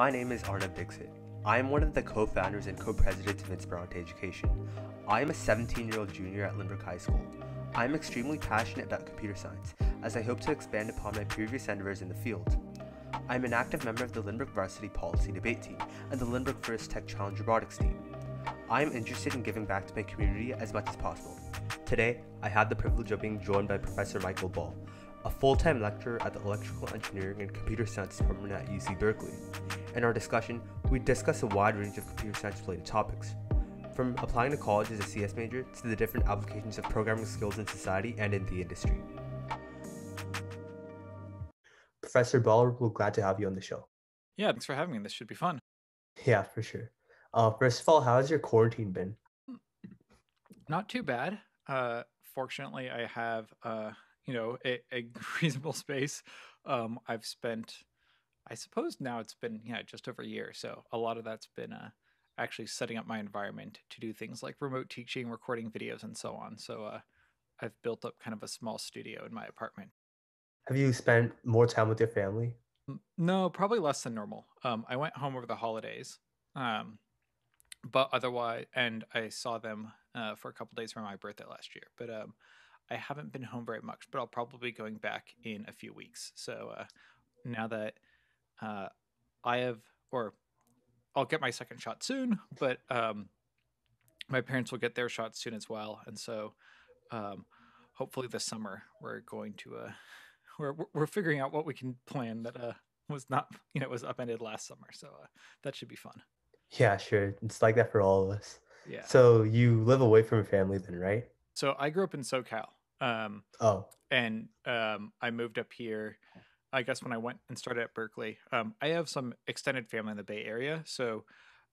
My name is Arnav Dixit. I am one of the co founders and co presidents of Inspirante Education. I am a 17 year old junior at Lynbrook High School. I am extremely passionate about computer science, as I hope to expand upon my previous endeavors in the field. I am an active member of the Lynbrook Varsity Policy Debate Team and the Lynbrook First Tech Challenge Robotics Team. I am interested in giving back to my community as much as possible. Today, I had the privilege of being joined by Professor Michael Ball, a full time lecturer at the Electrical Engineering and Computer Science Department at UC Berkeley. In our discussion, we discuss a wide range of computer science related topics, from applying to college as a CS major to the different applications of programming skills in society and in the industry. Professor Ball, we're glad to have you on the show. Yeah, thanks for having me. This should be fun. Yeah, for sure. Uh, first of all, how has your quarantine been? Not too bad. Uh, fortunately, I have uh, you know a, a reasonable space. Um, I've spent, I suppose now it's been yeah just over a year. So a lot of that's been uh, actually setting up my environment to do things like remote teaching, recording videos, and so on. So uh, I've built up kind of a small studio in my apartment. Have you spent more time with your family? No, probably less than normal. Um, I went home over the holidays, um, but otherwise, and I saw them uh, for a couple days for my birthday last year. But um, I haven't been home very much. But I'll probably be going back in a few weeks. So uh, now that uh, I have, or I'll get my second shot soon, but um, my parents will get their shot soon as well, and so um, hopefully this summer we're going to uh, we're we're figuring out what we can plan that uh was not you know was upended last summer, so uh, that should be fun. Yeah, sure. It's like that for all of us. Yeah. So you live away from family then, right? So I grew up in SoCal. Um, Oh, and um, I moved up here. I guess when I went and started at Berkeley, um, I have some extended family in the Bay Area, so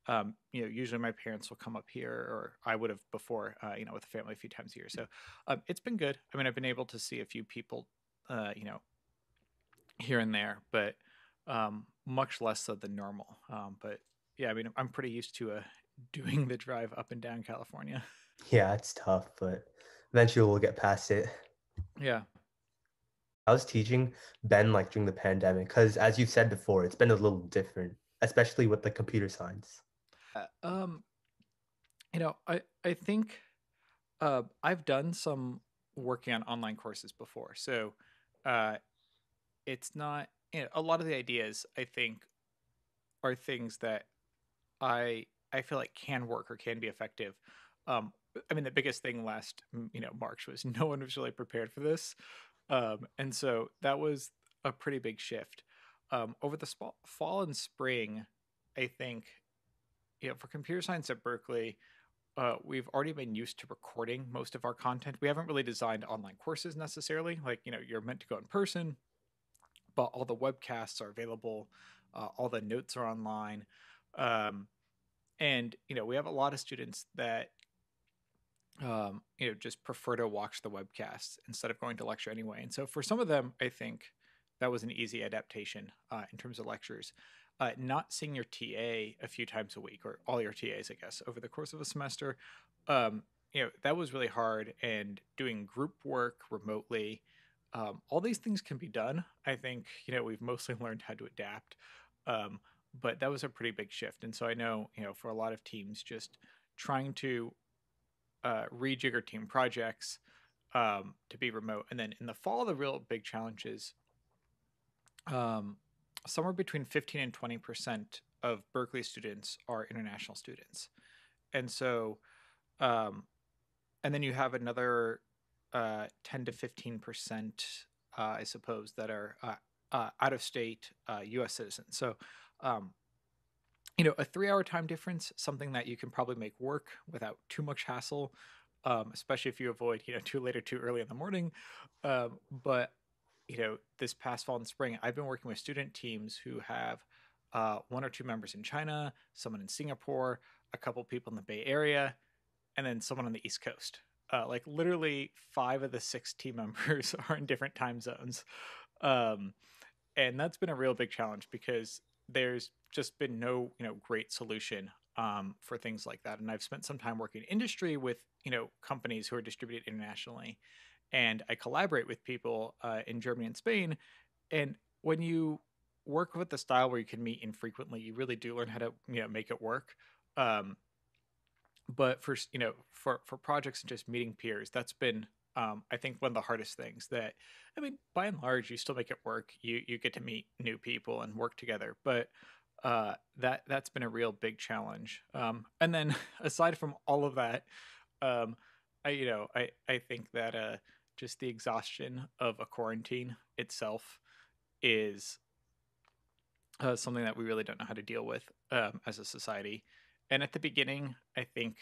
um, you know, usually my parents will come up here, or I would have before, uh, you know, with the family a few times a year. So um, it's been good. I mean, I've been able to see a few people, uh, you know, here and there, but um, much less so than normal. Um, but yeah, I mean, I'm pretty used to uh, doing the drive up and down California. yeah, it's tough, but eventually we'll get past it. Yeah. I was teaching Ben like during the pandemic? Because as you've said before, it's been a little different, especially with the computer science. Uh, um, you know, I I think uh, I've done some working on online courses before, so uh, it's not you know, a lot of the ideas I think are things that I I feel like can work or can be effective. Um, I mean, the biggest thing last you know March was no one was really prepared for this, um, and so that was a pretty big shift. Um, over the sp- fall and spring, I think, you know, for computer science at Berkeley, uh, we've already been used to recording most of our content. We haven't really designed online courses necessarily. Like, you know, you're meant to go in person, but all the webcasts are available, uh, all the notes are online. Um, and, you know, we have a lot of students that um, you know, just prefer to watch the webcasts instead of going to lecture anyway. And so for some of them, I think that was an easy adaptation uh, in terms of lectures. Uh, not seeing your TA a few times a week or all your TAs, I guess, over the course of a semester, um, you know, that was really hard. And doing group work remotely, um, all these things can be done. I think, you know, we've mostly learned how to adapt. Um, but that was a pretty big shift. And so I know, you know, for a lot of teams, just trying to uh, rejigger team projects um, to be remote. And then in the fall, the real big challenge is um, somewhere between 15 and 20% of Berkeley students are international students. And so, um, and then you have another uh, 10 to 15%, uh, I suppose, that are uh, uh out of state US uh, citizens. So, um, you know, a three hour time difference, something that you can probably make work without too much hassle, um, especially if you avoid, you know, too late or too early in the morning. Um, but, you know, this past fall and spring, I've been working with student teams who have uh, one or two members in China, someone in Singapore, a couple people in the Bay Area, and then someone on the East Coast. Uh, like literally five of the six team members are in different time zones. Um, and that's been a real big challenge because there's just been no you know great solution um, for things like that. And I've spent some time working in industry with you know companies who are distributed internationally, and I collaborate with people uh, in Germany and Spain. And when you work with the style where you can meet infrequently, you really do learn how to you know make it work. Um, but for you know for for projects and just meeting peers, that's been um, I think one of the hardest things that I mean by and large you still make it work. You you get to meet new people and work together, but uh, that that's been a real big challenge. Um, and then aside from all of that, um, I you know I I think that uh, just the exhaustion of a quarantine itself is uh, something that we really don't know how to deal with um, as a society. And at the beginning, I think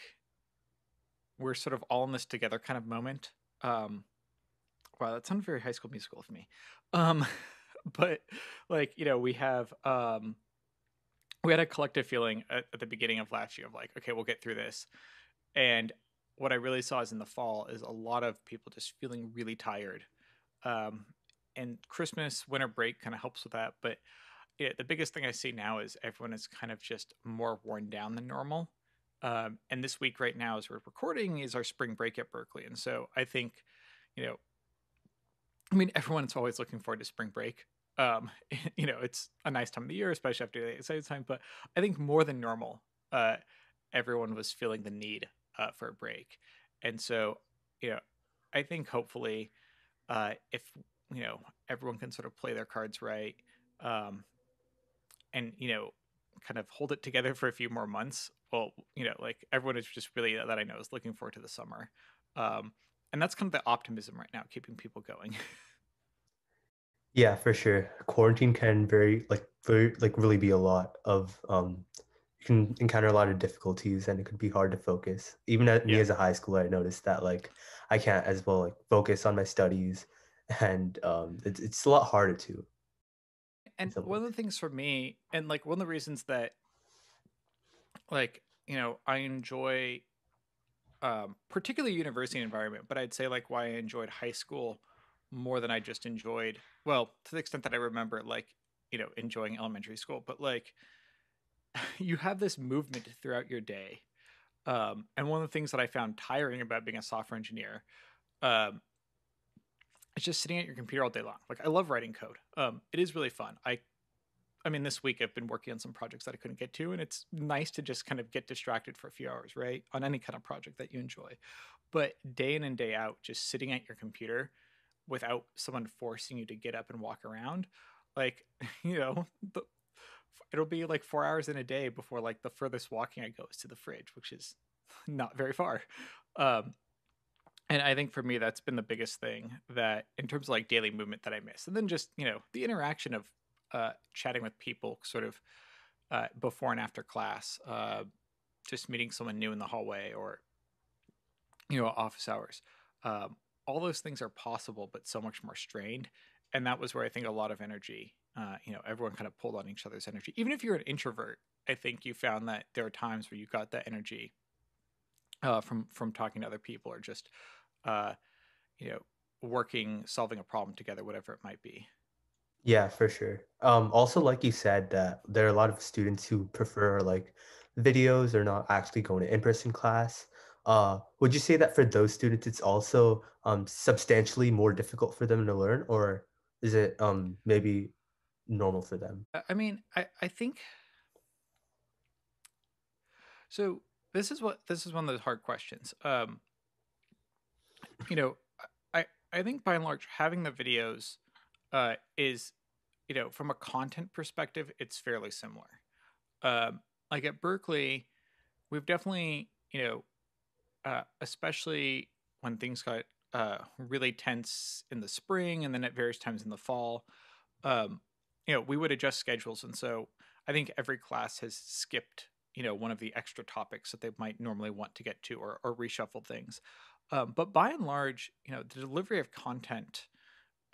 we're sort of all in this together kind of moment. Um, wow, that sounded very High School Musical for me. Um, but like you know, we have um, we had a collective feeling at, at the beginning of last year of like, okay, we'll get through this. And what I really saw is in the fall is a lot of people just feeling really tired. Um, and Christmas, winter break kind of helps with that. But yeah, the biggest thing I see now is everyone is kind of just more worn down than normal. Um, and this week, right now, as we're recording, is our spring break at Berkeley. And so I think, you know, I mean, everyone's always looking forward to spring break. Um, you know, it's a nice time of the year, especially after the exciting time. But I think more than normal, uh, everyone was feeling the need uh, for a break. And so, you know, I think hopefully, uh, if you know everyone can sort of play their cards right, um, and you know, kind of hold it together for a few more months. Well, you know, like everyone is just really that I know is looking forward to the summer, um, and that's kind of the optimism right now, keeping people going. yeah, for sure. Quarantine can very like very like really be a lot of um you can encounter a lot of difficulties and it could be hard to focus. Even at yeah. me as a high schooler, I noticed that like I can't as well like focus on my studies and um it's it's a lot harder to. And one of the things for me, and like one of the reasons that like, you know, I enjoy um particularly university environment, but I'd say like why I enjoyed high school more than I just enjoyed well, to the extent that I remember like, you know, enjoying elementary school, but like you have this movement throughout your day. Um, and one of the things that I found tiring about being a software engineer, um, is just sitting at your computer all day long. Like I love writing code. Um, it is really fun. I, I mean, this week I've been working on some projects that I couldn't get to, and it's nice to just kind of get distracted for a few hours, right, on any kind of project that you enjoy. But day in and day out, just sitting at your computer without someone forcing you to get up and walk around, like you know, the, it'll be like four hours in a day before like the furthest walking I go is to the fridge, which is not very far. Um, and I think for me, that's been the biggest thing that in terms of like daily movement that I miss. And then just, you know, the interaction of uh, chatting with people sort of uh, before and after class, uh, just meeting someone new in the hallway or, you know, office hours. Um, all those things are possible, but so much more strained. And that was where I think a lot of energy uh, you know, everyone kind of pulled on each other's energy. Even if you're an introvert, I think you found that there are times where you got that energy uh, from from talking to other people or just, uh, you know, working, solving a problem together, whatever it might be. Yeah, for sure. Um, also, like you said, that there are a lot of students who prefer like videos or not actually going to in-person class. Uh, would you say that for those students, it's also um, substantially more difficult for them to learn, or is it um, maybe normal for them? I mean, I, I think so. This is what this is one of those hard questions. Um, you know, I I think by and large having the videos uh, is, you know, from a content perspective, it's fairly similar. Um, like at Berkeley, we've definitely, you know, uh, especially when things got uh, really tense in the spring and then at various times in the fall, um, you know, we would adjust schedules. And so I think every class has skipped, you know, one of the extra topics that they might normally want to get to or, or reshuffle things. Um, but by and large, you know, the delivery of content,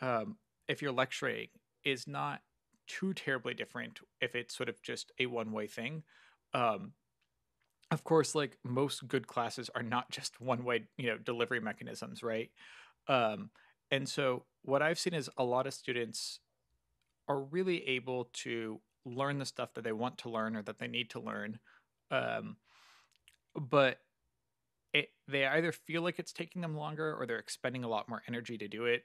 um, if you're lecturing, is not too terribly different if it's sort of just a one way thing. Um, of course, like most good classes are not just one way, you know, delivery mechanisms, right? Um, and so what I've seen is a lot of students are really able to learn the stuff that they want to learn or that they need to learn. Um, but it, they either feel like it's taking them longer or they're expending a lot more energy to do it.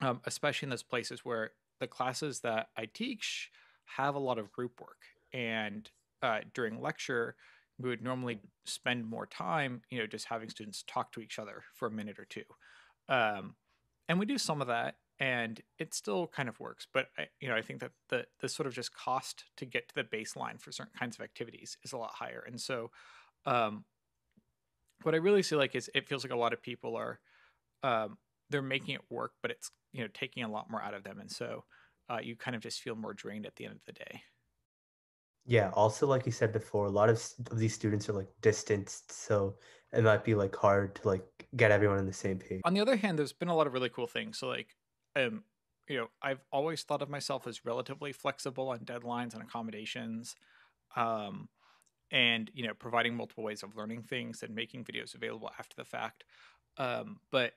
Um, especially in those places where the classes that I teach have a lot of group work, and uh, during lecture, we would normally spend more time, you know, just having students talk to each other for a minute or two. Um, and we do some of that, and it still kind of works. But I, you know, I think that the the sort of just cost to get to the baseline for certain kinds of activities is a lot higher, and so um, what I really see like is it feels like a lot of people are um, they're making it work, but it's you know taking a lot more out of them, and so uh, you kind of just feel more drained at the end of the day. Yeah, also like you said before, a lot of, of these students are like distanced, so it might be like hard to like get everyone on the same page. On the other hand, there's been a lot of really cool things. So like um you know, I've always thought of myself as relatively flexible on deadlines and accommodations. Um and you know, providing multiple ways of learning things and making videos available after the fact. Um, but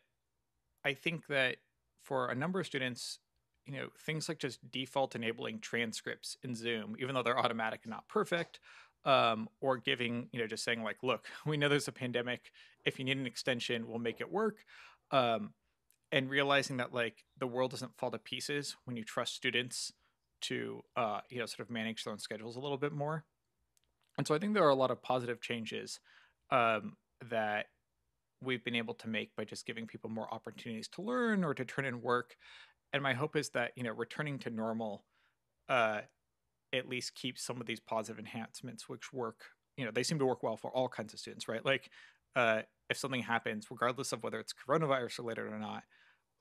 I think that for a number of students, you know, things like just default enabling transcripts in Zoom, even though they're automatic and not perfect, um, or giving, you know, just saying like, look, we know there's a pandemic. If you need an extension, we'll make it work. Um, and realizing that like the world doesn't fall to pieces when you trust students to, uh, you know, sort of manage their own schedules a little bit more. And so I think there are a lot of positive changes um, that we've been able to make by just giving people more opportunities to learn or to turn in work. And my hope is that you know returning to normal uh at least keeps some of these positive enhancements which work you know they seem to work well for all kinds of students right? Like uh if something happens regardless of whether it's coronavirus related or not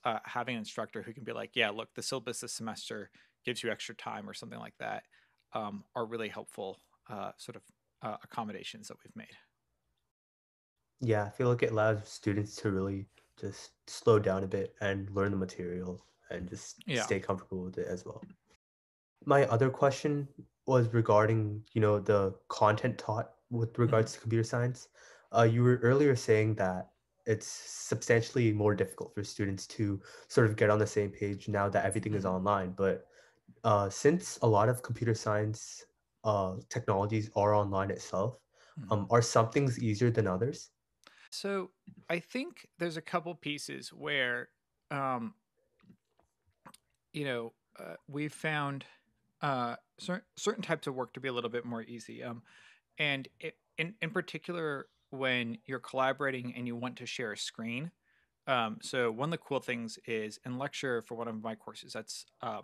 uh, having an instructor who can be like yeah look the syllabus this semester gives you extra time or something like that um, are really helpful uh, sort of uh, accommodations that we've made yeah i feel like it allows students to really just slow down a bit and learn the material and just yeah stay comfortable with it as well. My other question was regarding, you know, the content taught with hmm regards to computer science. Uh, you were earlier saying that it's substantially more difficult for students to sort of get on the same page now that everything is hmm online. But uh, since a lot of computer science uh, technologies are online itself, hmm um, are some things easier than others? So i think there's a couple pieces where um you know, uh, we've found uh, cer- certain types of work to be a little bit more easy. Um, and it, in in particular, when you're collaborating and you want to share a screen. Um, so one of the cool things is in lecture for one of my courses. That's um,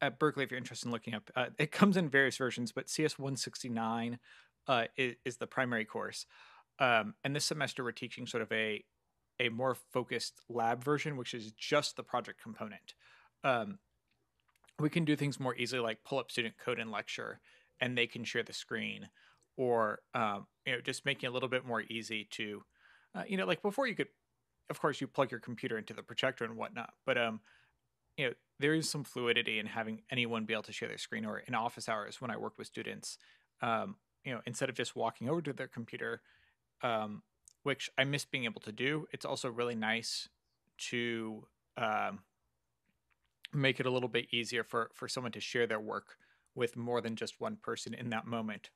at Berkeley. If you're interested in looking up, uh, it comes in various versions, but CS 169 uh, is, is the primary course. Um, and this semester we're teaching sort of a a more focused lab version, which is just the project component um, we can do things more easily, like pull up student code in lecture, and they can share the screen, or um, you know, just making it a little bit more easy to, uh, you know, like before you could, of course, you plug your computer into the projector and whatnot, but um, you know, there is some fluidity in having anyone be able to share their screen. Or in office hours, when I worked with students, um, you know, instead of just walking over to their computer, um, which I miss being able to do, it's also really nice to um, make it a little bit easier for for someone to share their work with more than just one person in that moment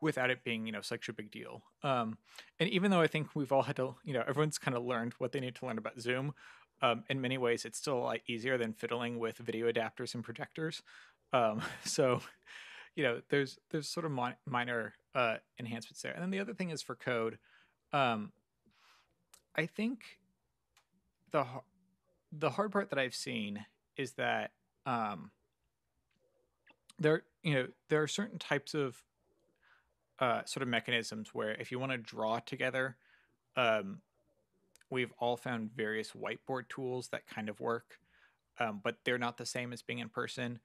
without it being you know such a big deal. Um, and even though i think we've all had to you know everyone's kind of learned what they need to learn about zoom um, in many ways it's still a lot easier than fiddling with video adapters and projectors. Um, so you know there's there's sort of mi- minor uh, enhancements there and then the other thing is for code um, i think the the hard part that I've seen is that um, there, you know, there are certain types of uh, sort of mechanisms where if you want to draw together, um, we've all found various whiteboard tools that kind of work, um, but they're not the same as being in person.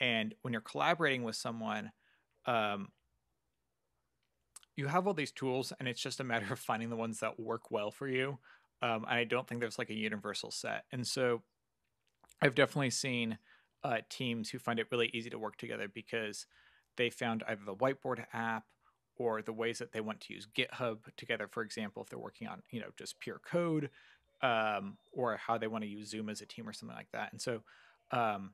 And when you're collaborating with someone, um, you have all these tools, and it's just a matter of finding the ones that work well for you. Um, and I don't think there's like a universal set. And so I've definitely seen uh, teams who find it really easy to work together because they found either the whiteboard app or the ways that they want to use GitHub together. For example, if they're working on you know just pure code, um, or how they want to use Zoom as a team or something like that. And so um,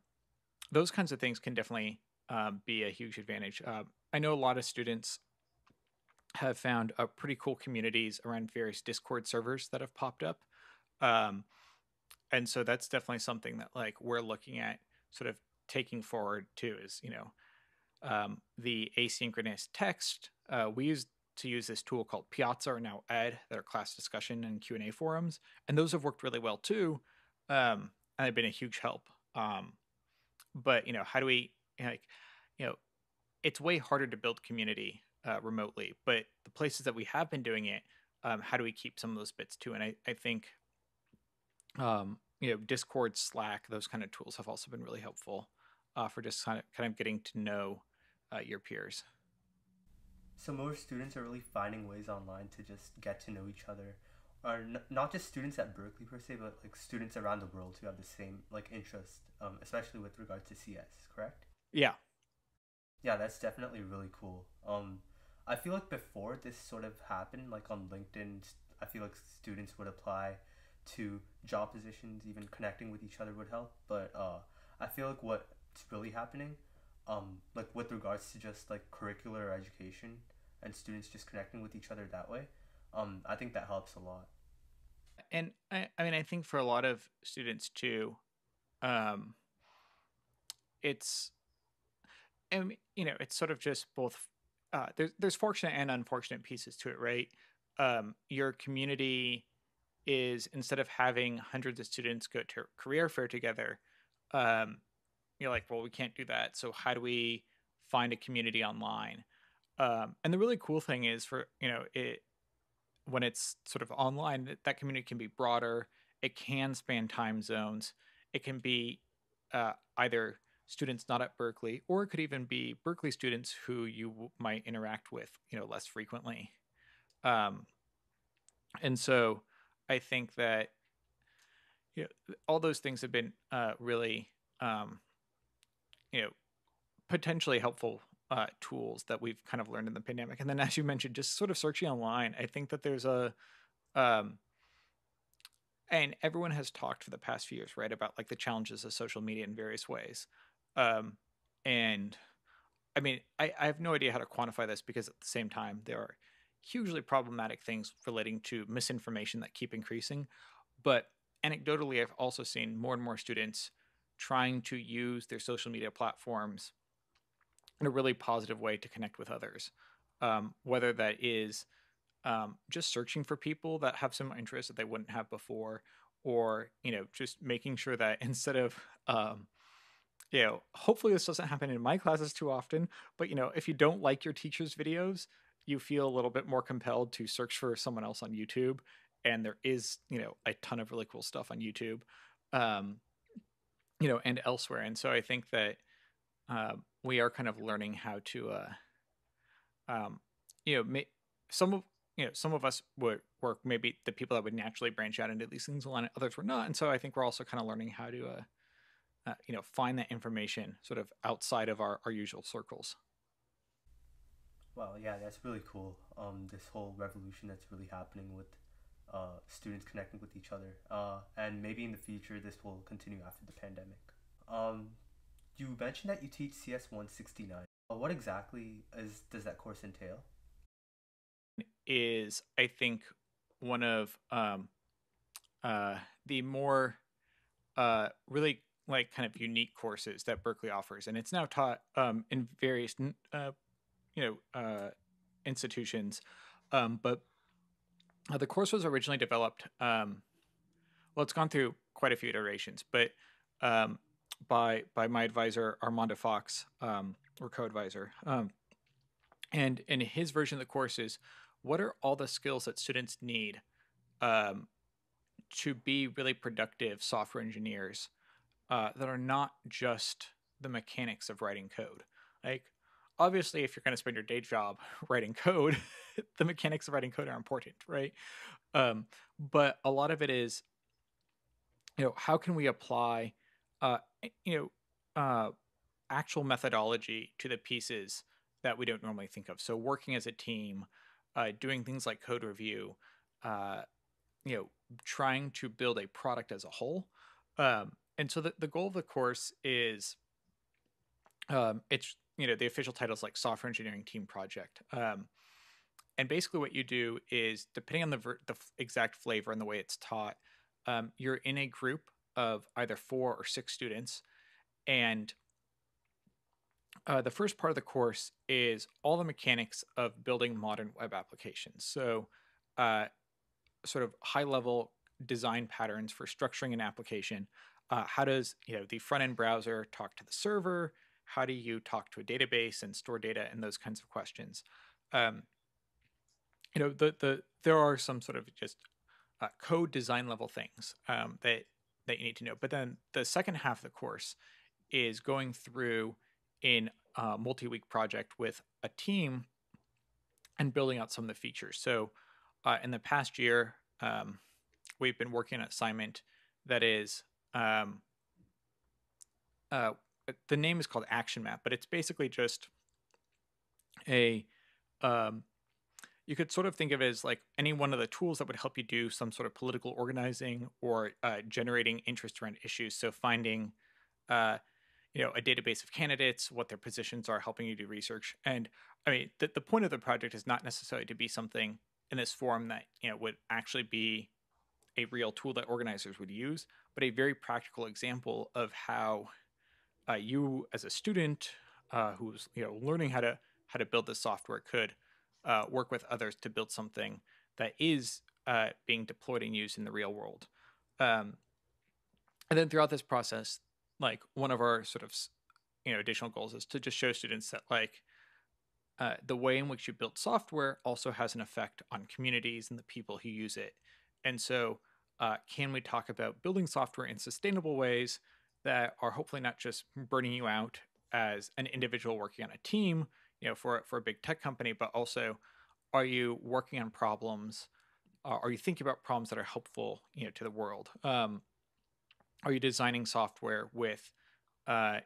those kinds of things can definitely um, be a huge advantage. Uh, I know a lot of students have found uh, pretty cool communities around various Discord servers that have popped up. Um, and so that's definitely something that like we're looking at sort of taking forward too is you know um, the asynchronous text uh, we use to use this tool called piazza or now ed that are class discussion and q&a forums and those have worked really well too um, and they've been a huge help um, but you know how do we like you know it's way harder to build community uh, remotely but the places that we have been doing it um, how do we keep some of those bits too? And i, I think um, you know discord slack those kind of tools have also been really helpful uh, for just kind of kind of getting to know uh, your peers. So more students are really finding ways online to just get to know each other. Or n- not just students at berkeley per se but like students around the world who have the same like interest um, especially with regard to cs correct? Yeah. Yeah that's definitely really cool. Um, i feel like before this sort of happened like on linkedin i feel like students would apply to job positions, even connecting with each other would help. But uh, I feel like what's really happening, um, like with regards to just like curricular education and students just connecting with each other that way, um, I think that helps a lot. And I, I mean, I think for a lot of students too, um, it's, I mean, you know, it's sort of just both. Uh, there's there's fortunate and unfortunate pieces to it, right? Um, your community is instead of having hundreds of students go to career fair together, um, you're like, well, we can't do that. So how do we find a community online? Um, and the really cool thing is for you know it when it's sort of online, that community can be broader. It can span time zones. It can be uh, either students not at Berkeley, or it could even be Berkeley students who you might interact with, you know, less frequently. Um, and so I think that you know, all those things have been uh, really, um, you know, potentially helpful uh, tools that we've kind of learned in the pandemic. And then, as you mentioned, just sort of searching online, I think that there's a, um, and everyone has talked for the past few years, right, about like the challenges of social media in various ways. Um, and I mean, I, I have no idea how to quantify this because at the same time, there are hugely problematic things relating to misinformation that keep increasing. But anecdotally, I've also seen more and more students trying to use their social media platforms in a really positive way to connect with others, um, whether that is um, just searching for people that have some interests that they wouldn't have before, or you know, just making sure that instead of um, you know, hopefully this doesn't happen in my classes too often, but you know, if you don't like your teacher's videos, you feel a little bit more compelled to search for someone else on YouTube. And there is, you know, a ton of really cool stuff on YouTube, um, you know, and elsewhere. And so I think that uh, we are kind of learning how to, uh, um, you know, ma- some of you know some of us would work maybe the people that would naturally branch out into these things, and others were not. And so I think we're also kind of learning how to, uh, uh, you know, find that information sort of outside of our, our usual circles. well yeah, that's really cool. Um, this whole revolution that's really happening with uh, students connecting with each other. Uh, and maybe in the future this will continue after the pandemic. Um, you mentioned that you teach CS 169. Uh, what exactly is does that course entail? Is I think one of um, uh, the more uh, really like kind of unique courses that Berkeley offers, and it's now taught um, in various uh, you know uh, institutions, um, but uh, the course was originally developed. Um, well, it's gone through quite a few iterations, but um, by by my advisor Armando Fox, um, or co-advisor, um, and and his version of the course is what are all the skills that students need to be really productive software engineers uh, that are not just the mechanics of writing code. Like obviously if you're going to spend your day job writing code the mechanics of writing code are important right um, but a lot of it is you know how can we apply uh, you know uh, actual methodology to the pieces that we don't normally think of so working as a team uh, doing things like code review uh, you know trying to build a product as a whole um, and so the, the goal of the course is um, it's you know the official title is like software engineering team project um, and basically what you do is depending on the ver- the exact flavor and the way it's taught um, you're in a group of either four or six students. And uh, the first part of the course is all the mechanics of building modern web applications. So, uh, sort of high level design patterns for structuring an application. Uh, how does you know the front end browser talk to the server? How do you talk to a database and store data and those kinds of questions? Um, you know, the the there are some sort of just uh, code design level things um, that that you need to know. But then the second half of the course is going through in a multi-week project with a team and building out some of the features. So uh, in the past year, um, we've been working on assignment that is um, uh, the name is called Action Map, but it's basically just a um, you could sort of think of it as like any one of the tools that would help you do some sort of political organizing or uh, generating interest around issues. So finding, uh, you know, a database of candidates, what their positions are, helping you do research. And I mean, the, the point of the project is not necessarily to be something in this form that you know would actually be a real tool that organizers would use, but a very practical example of how uh, you, as a student uh, who's you know learning how to how to build this software, could uh, work with others to build something that is uh, being deployed and used in the real world. Um, and then throughout this process, like one of our sort of you know additional goals is to just show students that like uh, the way in which you build software also has an effect on communities and the people who use it. And so, uh, can we talk about building software in sustainable ways that are hopefully not just burning you out as an individual working on a team, you know, for for a big tech company, but also, are you working on problems? Uh, are you thinking about problems that are helpful, you know, to the world? Um, are you designing software with uh,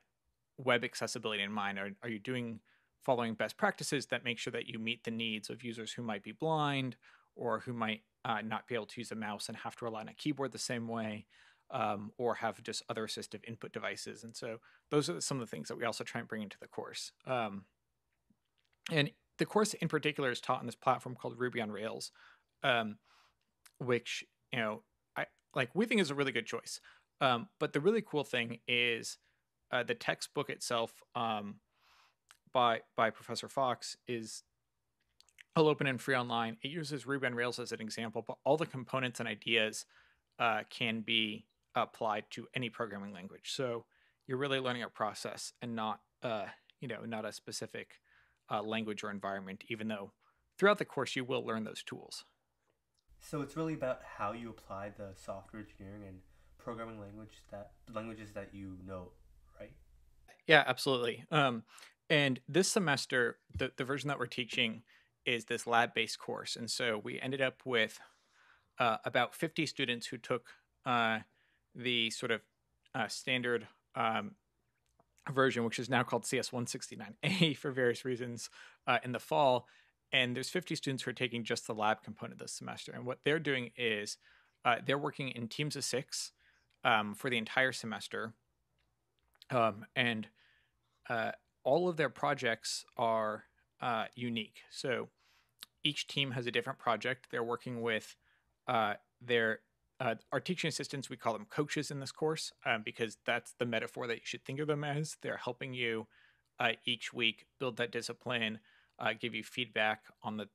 web accessibility in mind? Are, are you doing following best practices that make sure that you meet the needs of users who might be blind or who might uh, not be able to use a mouse and have to rely on a keyboard the same way, um, or have just other assistive input devices. And so those are some of the things that we also try and bring into the course. Um, and the course in particular is taught on this platform called Ruby on Rails, um, which you know I like we think is a really good choice. Um, but the really cool thing is uh, the textbook itself um, by by Professor Fox is all open and free online. It uses Ruby on Rails as an example, but all the components and ideas uh, can be applied to any programming language. So you're really learning a process and not uh, you know not a specific uh, language or environment. Even though throughout the course you will learn those tools. So it's really about how you apply the software engineering and programming language that languages that you know, right? Yeah, absolutely. Um, and this semester, the, the version that we're teaching is this lab based course. And so we ended up with uh, about 50 students who took uh, the sort of uh, standard um, version, which is now called CS 169A for various reasons uh, in the fall. And there's 50 students who are taking just the lab component this semester. And what they're doing is uh, they're working in teams of six um, for the entire semester. Um, and uh, all of their projects are uh, unique. So each team has a different project. They're working with uh, their uh, our teaching assistants. We call them coaches in this course um, because that's the metaphor that you should think of them as. They're helping you uh, each week build that discipline, uh, give you feedback on the,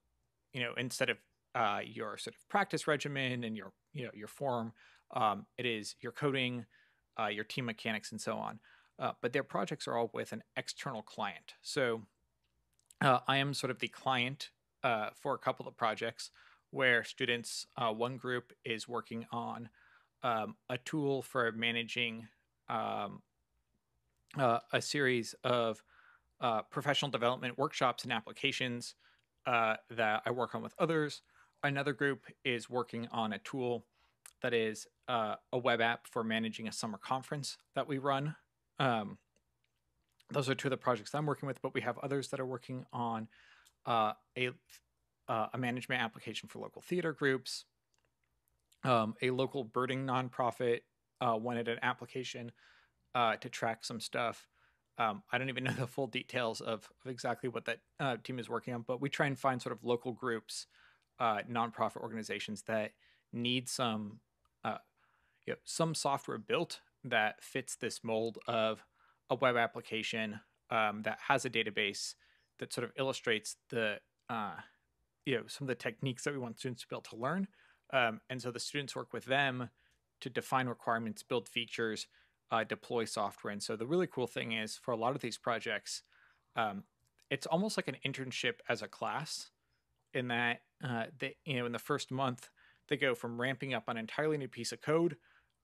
you know, instead of uh, your sort of practice regimen and your you know your form, um, it is your coding, your team mechanics, and so on but their projects are all with an external client. So uh, I am sort of the client uh, for a couple of projects where students, uh, one group is working on um, a tool for managing um, uh, a series of uh, professional development workshops and applications that I work on with others. Another group is working on a tool that is uh, a web app for managing a summer conference that we run um, those are two of the projects I'm working with, but we have others that are working on uh, a uh, a management application for local theater groups. Um, a local birding nonprofit uh, wanted an application uh, to track some stuff. Um, I don't even know the full details of, of exactly what that uh, team is working on, but we try and find sort of local groups, uh, nonprofit organizations that need some you know, some software built that fits this mold of a web application um, that has a database that sort of illustrates the uh, you know some of the techniques that we want students to be able to learn. Um, and so the students work with them to define requirements build features uh, deploy software. And so the really cool thing is for a lot of these projects um, it's almost like an internship as a class in that uh, they you know in the first month they go from ramping up an entirely new piece of code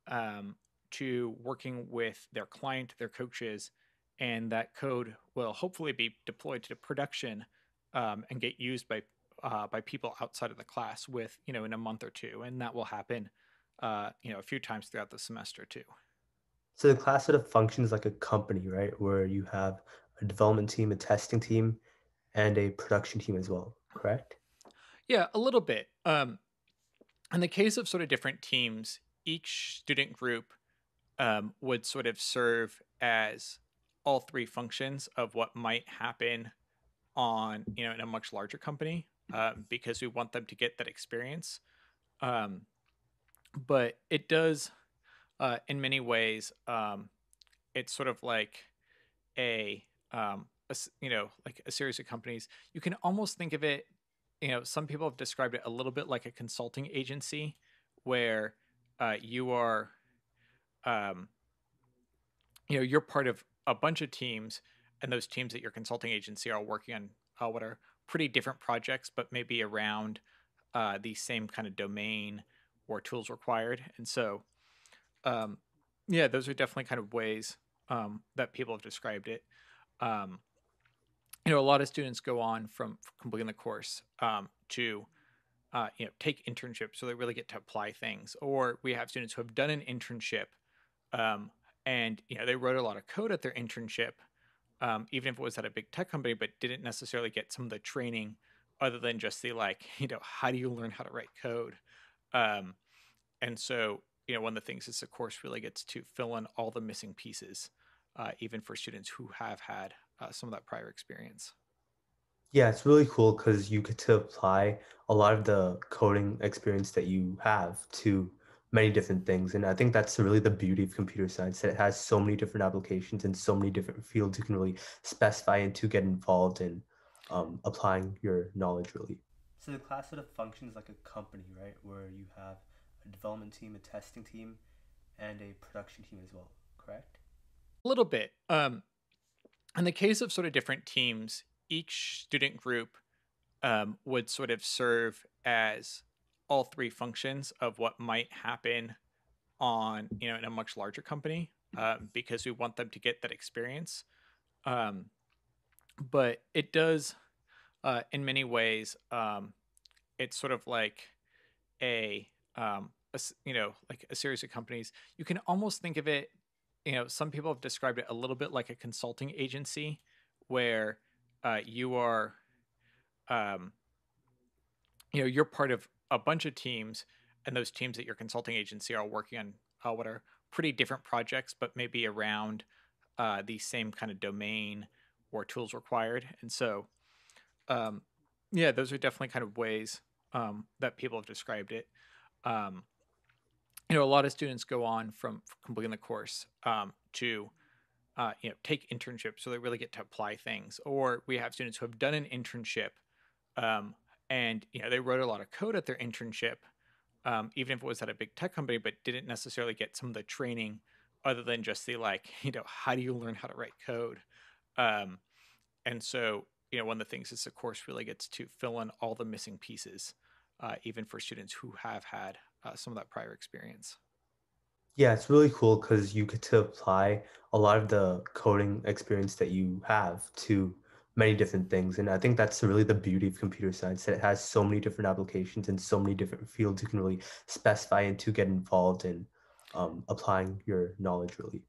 um, to working with their client their coaches and that code will hopefully be deployed to production um, and get used by uh, by people outside of the class with you know in a month or two and that will happen uh, you know a few times throughout the semester too. So the class sort of functions like a company right? Where you have a development team a testing team and a production team as well correct? Yeah a little bit. Um, in the case of sort of different teams each student group um, would sort of serve as all three functions of what might happen on you know in a much larger company um, because we want them to get that experience. Um, but it does uh, in many ways um, it's sort of like a, um, a you know like a series of companies. You can almost think of it you know some people have described it a little bit like a consulting agency where uh, you are um, you know you're part of a bunch of teams, and those teams at your consulting agency are working on uh, what are pretty different projects, but maybe around uh, the same kind of domain or tools required. And so, um, yeah, those are definitely kind of ways um, that people have described it. Um, you know, a lot of students go on from completing the course um, to uh, you know take internships, so they really get to apply things. Or we have students who have done an internship um, and you know they wrote a lot of code at their internship um, even if it was at a big tech company but didn't necessarily get some of the training other than just the like you know how do you learn how to write code? Um, and so you know one of the things is the course really gets to fill in all the missing pieces uh, even for students who have had uh, some of that prior experience. Yeah it's really cool because you get to apply a lot of the coding experience that you have to many different things. And I think that's really the beauty of computer science that it has so many different applications and so many different fields you can really specify into get involved in um, applying your knowledge really. So the class sort of functions like a company, right? Where you have a development team, a testing team, and a production team as well, correct? A little bit. Um, in the case of sort of different teams, each student group um, would sort of serve as all three functions of what might happen on you know in a much larger company um, because we want them to get that experience. Um, but it does uh, in many ways um, it's sort of like a, um, a, you know like a series of companies. You can almost think of it you know some people have described it a little bit like a consulting agency where uh, you are um, you know you're part of a bunch of teams, and those teams at your consulting agency are working on uh, what are pretty different projects, but maybe around uh, the same kind of domain or tools required. And so, um, yeah, those are definitely kind of ways um, that people have described it. Um, you know, a lot of students go on from completing the course um, to uh, you know take internships, so they really get to apply things. Or we have students who have done an internship um, and you know they wrote a lot of code at their internship um, even if it was at a big tech company but didn't necessarily get some of the training other than just the like you know how do you learn how to write code? Um, and so you know one of the things is the course really gets to fill in all the missing pieces uh, even for students who have had uh, some of that prior experience. Yeah it's really cool because you get to apply a lot of the coding experience that you have to many different things. And I think that's really the beauty of computer science that it has so many different applications and so many different fields you can really specify into get involved in um, applying your knowledge really.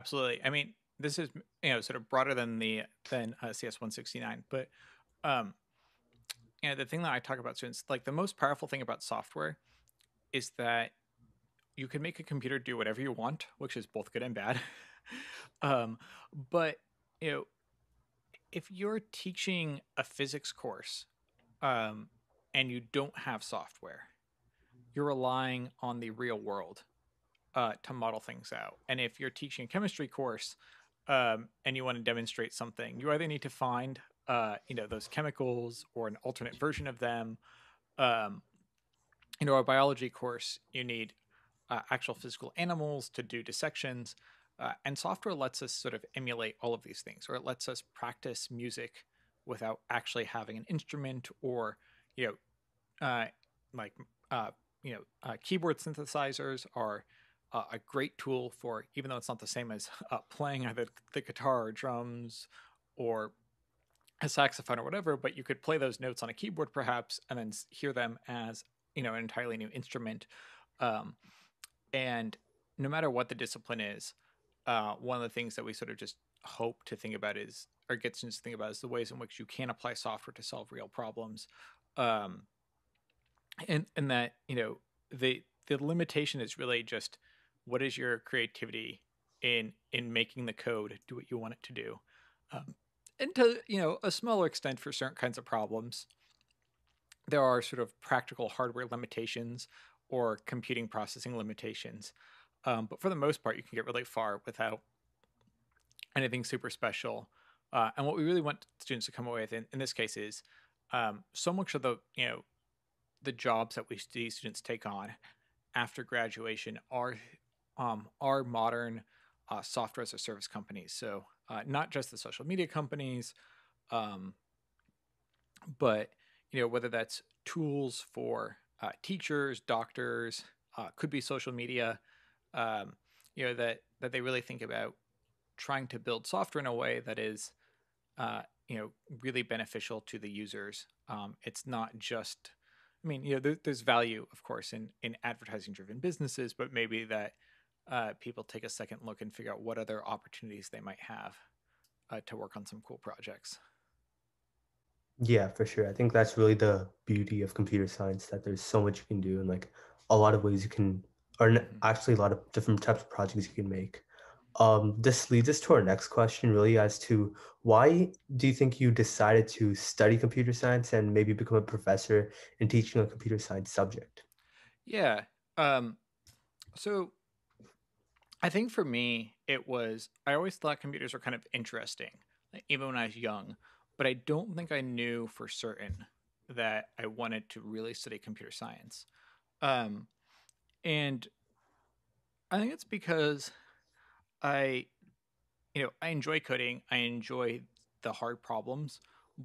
Absolutely. I mean, this is you know sort of broader than the than uh, CS 169, but um, you know the thing that I talk about students like the most powerful thing about software is that you can make a computer do whatever you want, which is both good and bad. um, but you know if you're teaching a physics course um, and you don't have software, you're relying on the real world uh, to model things out. And if you're teaching a chemistry course um, and you want to demonstrate something, you either need to find uh, you know those chemicals or an alternate version of them. Um, you know, a biology course, you need uh, actual physical animals to do dissections. Uh, and software lets us sort of emulate all of these things, or it lets us practice music without actually having an instrument or, you know, uh, like, uh, you know, uh, keyboard synthesizers are uh, a great tool for, even though it's not the same as playing either the guitar or drums or a saxophone or whatever, but you could play those notes on a keyboard perhaps and then hear them as, you know, an entirely new instrument. Um, and no matter what the discipline is, uh, one of the things that we sort of just hope to think about is, or get students to think about, is the ways in which you can apply software to solve real problems, um, and and that you know the the limitation is really just what is your creativity in in making the code do what you want it to do, um, and to you know a smaller extent for certain kinds of problems, there are sort of practical hardware limitations or computing processing limitations. Um, but for the most part, you can get really far without anything super special. Uh, and what we really want students to come away with in, in this case is um, so much of the you know the jobs that we see students take on after graduation are um, are modern uh, software as a service companies. So uh, not just the social media companies, um, but you know whether that's tools for uh, teachers, doctors, uh, could be social media, um, you know, that, that they really think about trying to build software in a way that is, uh, you know, really beneficial to the users. Um, it's not just, I mean, you know, there, there's value, of course, in, in advertising driven businesses, but maybe that uh, people take a second look and figure out what other opportunities they might have uh, to work on some cool projects. Yeah, for sure. I think that's really the beauty of computer science that there's so much you can do and like a lot of ways you can, mm-hmm. actually a lot of different types of projects you can make. Um, this leads us to our next question, really, as to why do you think you decided to study computer science and maybe become a professor in teaching a computer science subject? Yeah. Um, so I think for me, it was, I always thought computers were kind of interesting, even when I was young but I don't think I knew for certain that I wanted to really study computer science. Um, and I think it's because I, you know, I enjoy coding, I enjoy the hard problems,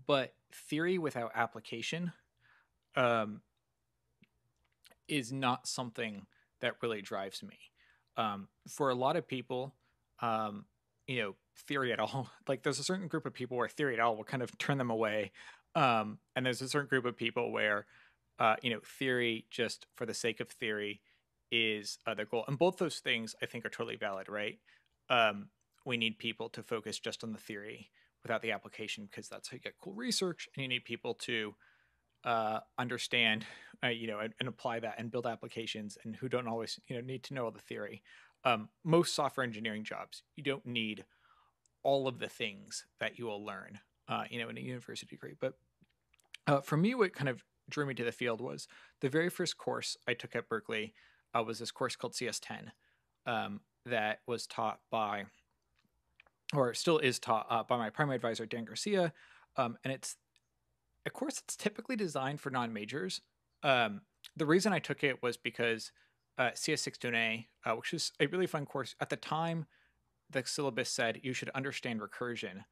but theory without application um, is not something that really drives me. Um, for a lot of people, um, you know, theory at all. Like there's a certain group of people where theory at all will kind of turn them away. Um, and there's a certain group of people where, uh, you know, theory just for the sake of theory is uh, their goal. And both those things I think are totally valid, right? Um, we need people to focus just on the theory without the application because that's how you get cool research. And you need people to uh, understand, uh, you know, and, and, apply that and build applications and who don't always, you know, need to know all the theory. Um, most software engineering jobs, you don't need all of the things that you will learn, uh, you know, in a university degree. But uh, for me, what kind of drew me to the field was the very first course I took at Berkeley uh, was this course called CS10 um, that was taught by, or still is taught uh, by my primary advisor Dan Garcia, um, and it's a course that's typically designed for non-majors. Um, the reason I took it was because uh, CS6 uh, which is a really fun course at the time the syllabus said you should understand recursion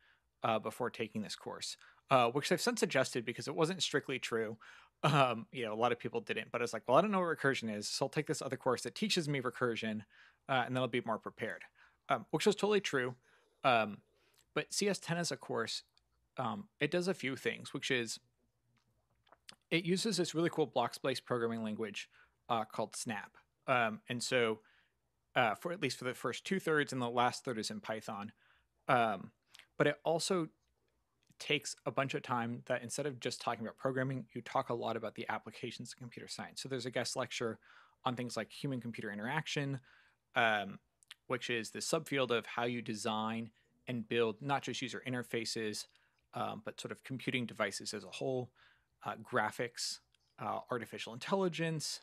uh, before taking this course, uh, which I've since adjusted because it wasn't strictly true. Um, you know, a lot of people didn't, but it's like, well, I don't know what recursion is, so I'll take this other course that teaches me recursion, uh, and then I'll be more prepared, um, which was totally true. Um, but CS10 as a course, um, it does a few things, which is it uses this really cool blocks-based programming language uh, called Snap. Um, and so uh, for at least for the first two thirds, and the last third is in Python. Um, but it also takes a bunch of time that instead of just talking about programming, you talk a lot about the applications of computer science. So there's a guest lecture on things like human computer interaction, um, which is the subfield of how you design and build not just user interfaces, um, but sort of computing devices as a whole, uh, graphics, uh, artificial intelligence,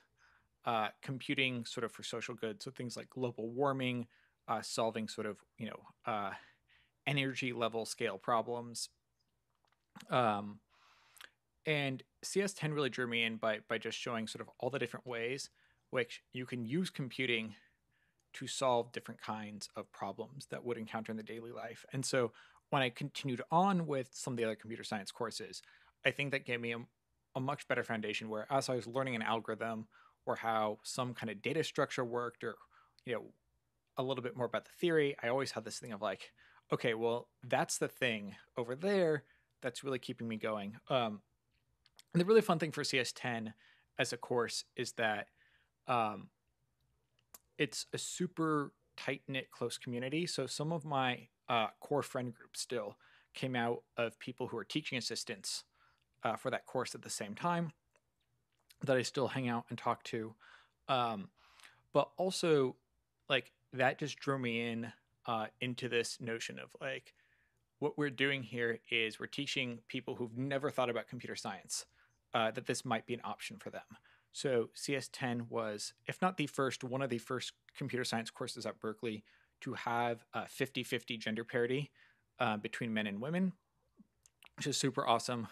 uh, computing sort of for social good. So things like global warming, uh, solving sort of you know uh, energy level scale problems. Um, and CS10 really drew me in by by just showing sort of all the different ways which you can use computing to solve different kinds of problems that would encounter in the daily life. And so when I continued on with some of the other computer science courses, I think that gave me a, a much better foundation where as I was learning an algorithm or how some kind of data structure worked or you know a little bit more about the theory, I always had this thing of like, okay, well, that's the thing over there that's really keeping me going. Um, and the really fun thing for CS10 as a course is that um, it's a super tight knit, close community. So some of my uh, core friend group still came out of people who are teaching assistants uh, for that course at the same time that I still hang out and talk to. Um, but also, like that just drew me in uh, into this notion of like what we're doing here is we're teaching people who've never thought about computer science uh, that this might be an option for them. So CS10 was, if not the first, one of the first computer science courses at Berkeley to have a 50 50 gender parity uh, between men and women, which is super awesome.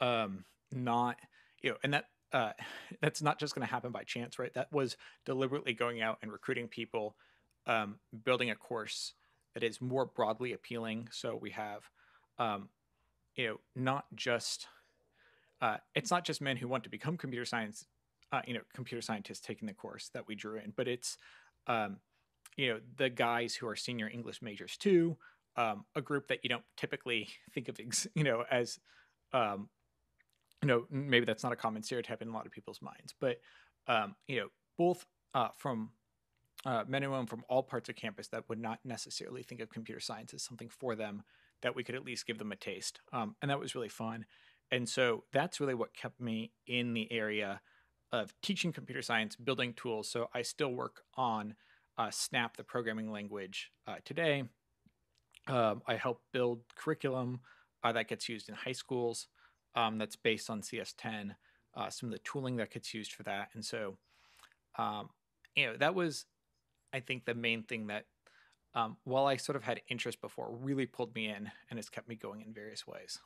Um, not, you know, and that uh, that's not just going to happen by chance, right? That was deliberately going out and recruiting people, um, building a course that is more broadly appealing. So we have, um, you know, not just uh, it's not just men who want to become computer science uh, you know computer scientists taking the course that we drew in, but it's um, you know the guys who are senior English majors too, um, a group that you don't typically think of ex- you know as um, you know maybe that's not a common stereotype in a lot of people's minds, but um, you know both uh, from uh, men and women from all parts of campus that would not necessarily think of computer science as something for them that we could at least give them a taste um, and that was really fun and so that's really what kept me in the area of teaching computer science, building tools. So I still work on uh, Snap, the programming language, uh, today. Um, I help build curriculum uh, that gets used in high schools um, that's based on CS10, uh, some of the tooling that gets used for that. And so, um, you know, that was, I think, the main thing that, um, while I sort of had interest before, really pulled me in and has kept me going in various ways.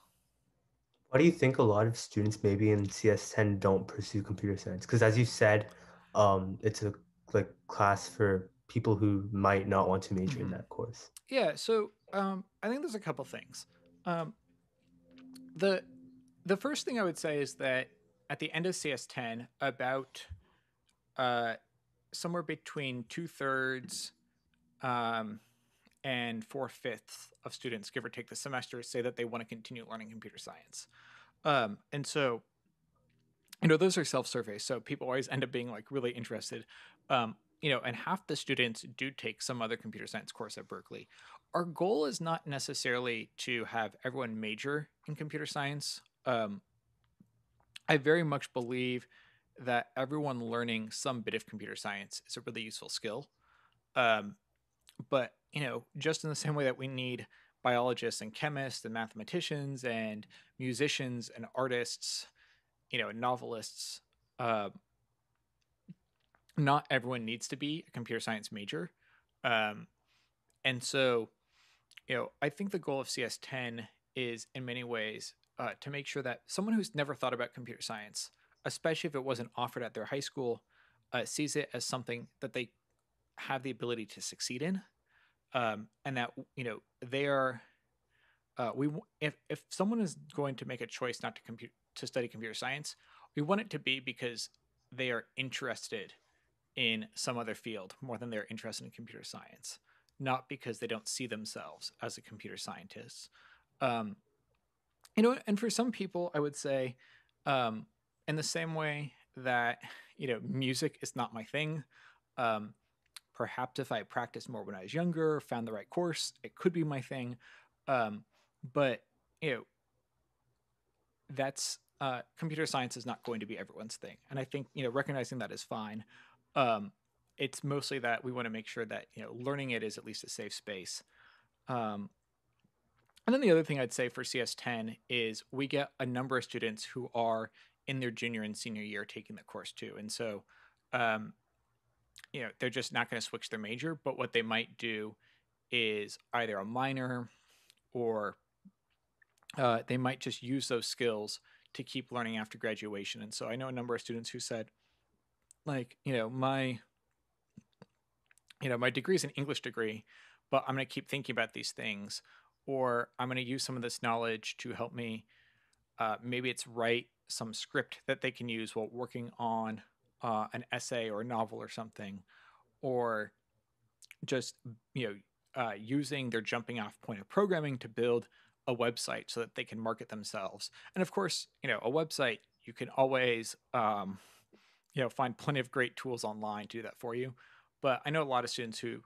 Why do you think a lot of students maybe in CS10 don't pursue computer science? Because as you said, um, it's a like class for people who might not want to major mm-hmm. in that course. Yeah, so um, I think there's a couple things. Um, the the first thing I would say is that at the end of CS10, about uh, somewhere between two thirds um, and four fifths of students, give or take the semester, say that they want to continue learning computer science. Um, and so, you know, those are self surveys. So people always end up being like really interested. Um, you know, and half the students do take some other computer science course at Berkeley. Our goal is not necessarily to have everyone major in computer science. Um, I very much believe that everyone learning some bit of computer science is a really useful skill. Um, but you know, just in the same way that we need biologists and chemists and mathematicians and musicians and artists, you know, and novelists, uh, not everyone needs to be a computer science major. Um, and so, you know, I think the goal of CS10 is in many ways uh, to make sure that someone who's never thought about computer science, especially if it wasn't offered at their high school, uh, sees it as something that they have the ability to succeed in um, and that you know they are uh, we if if someone is going to make a choice not to compute to study computer science, we want it to be because they are interested in some other field more than they're interested in computer science, not because they don't see themselves as a computer scientist. Um, you know, and for some people, I would say, um, in the same way that you know, music is not my thing. Um, Perhaps if I practiced more when I was younger, found the right course, it could be my thing. Um, but you know, that's uh, computer science is not going to be everyone's thing, and I think you know recognizing that is fine. Um, it's mostly that we want to make sure that you know learning it is at least a safe space. Um, and then the other thing I'd say for CS10 is we get a number of students who are in their junior and senior year taking the course too, and so um, you know they're just not going to switch their major but what they might do is either a minor or uh, they might just use those skills to keep learning after graduation. And so i know a number of students who said like you know my you know my degree is an english degree but i'm going to keep thinking about these things or i'm going to use some of this knowledge to help me uh, maybe it's write some script that they can use while working on uh, an essay or a novel or something, or just you know uh, using their jumping off point of programming to build a website so that they can market themselves. And of course, you know a website you can always um, you know find plenty of great tools online to do that for you. But I know a lot of students who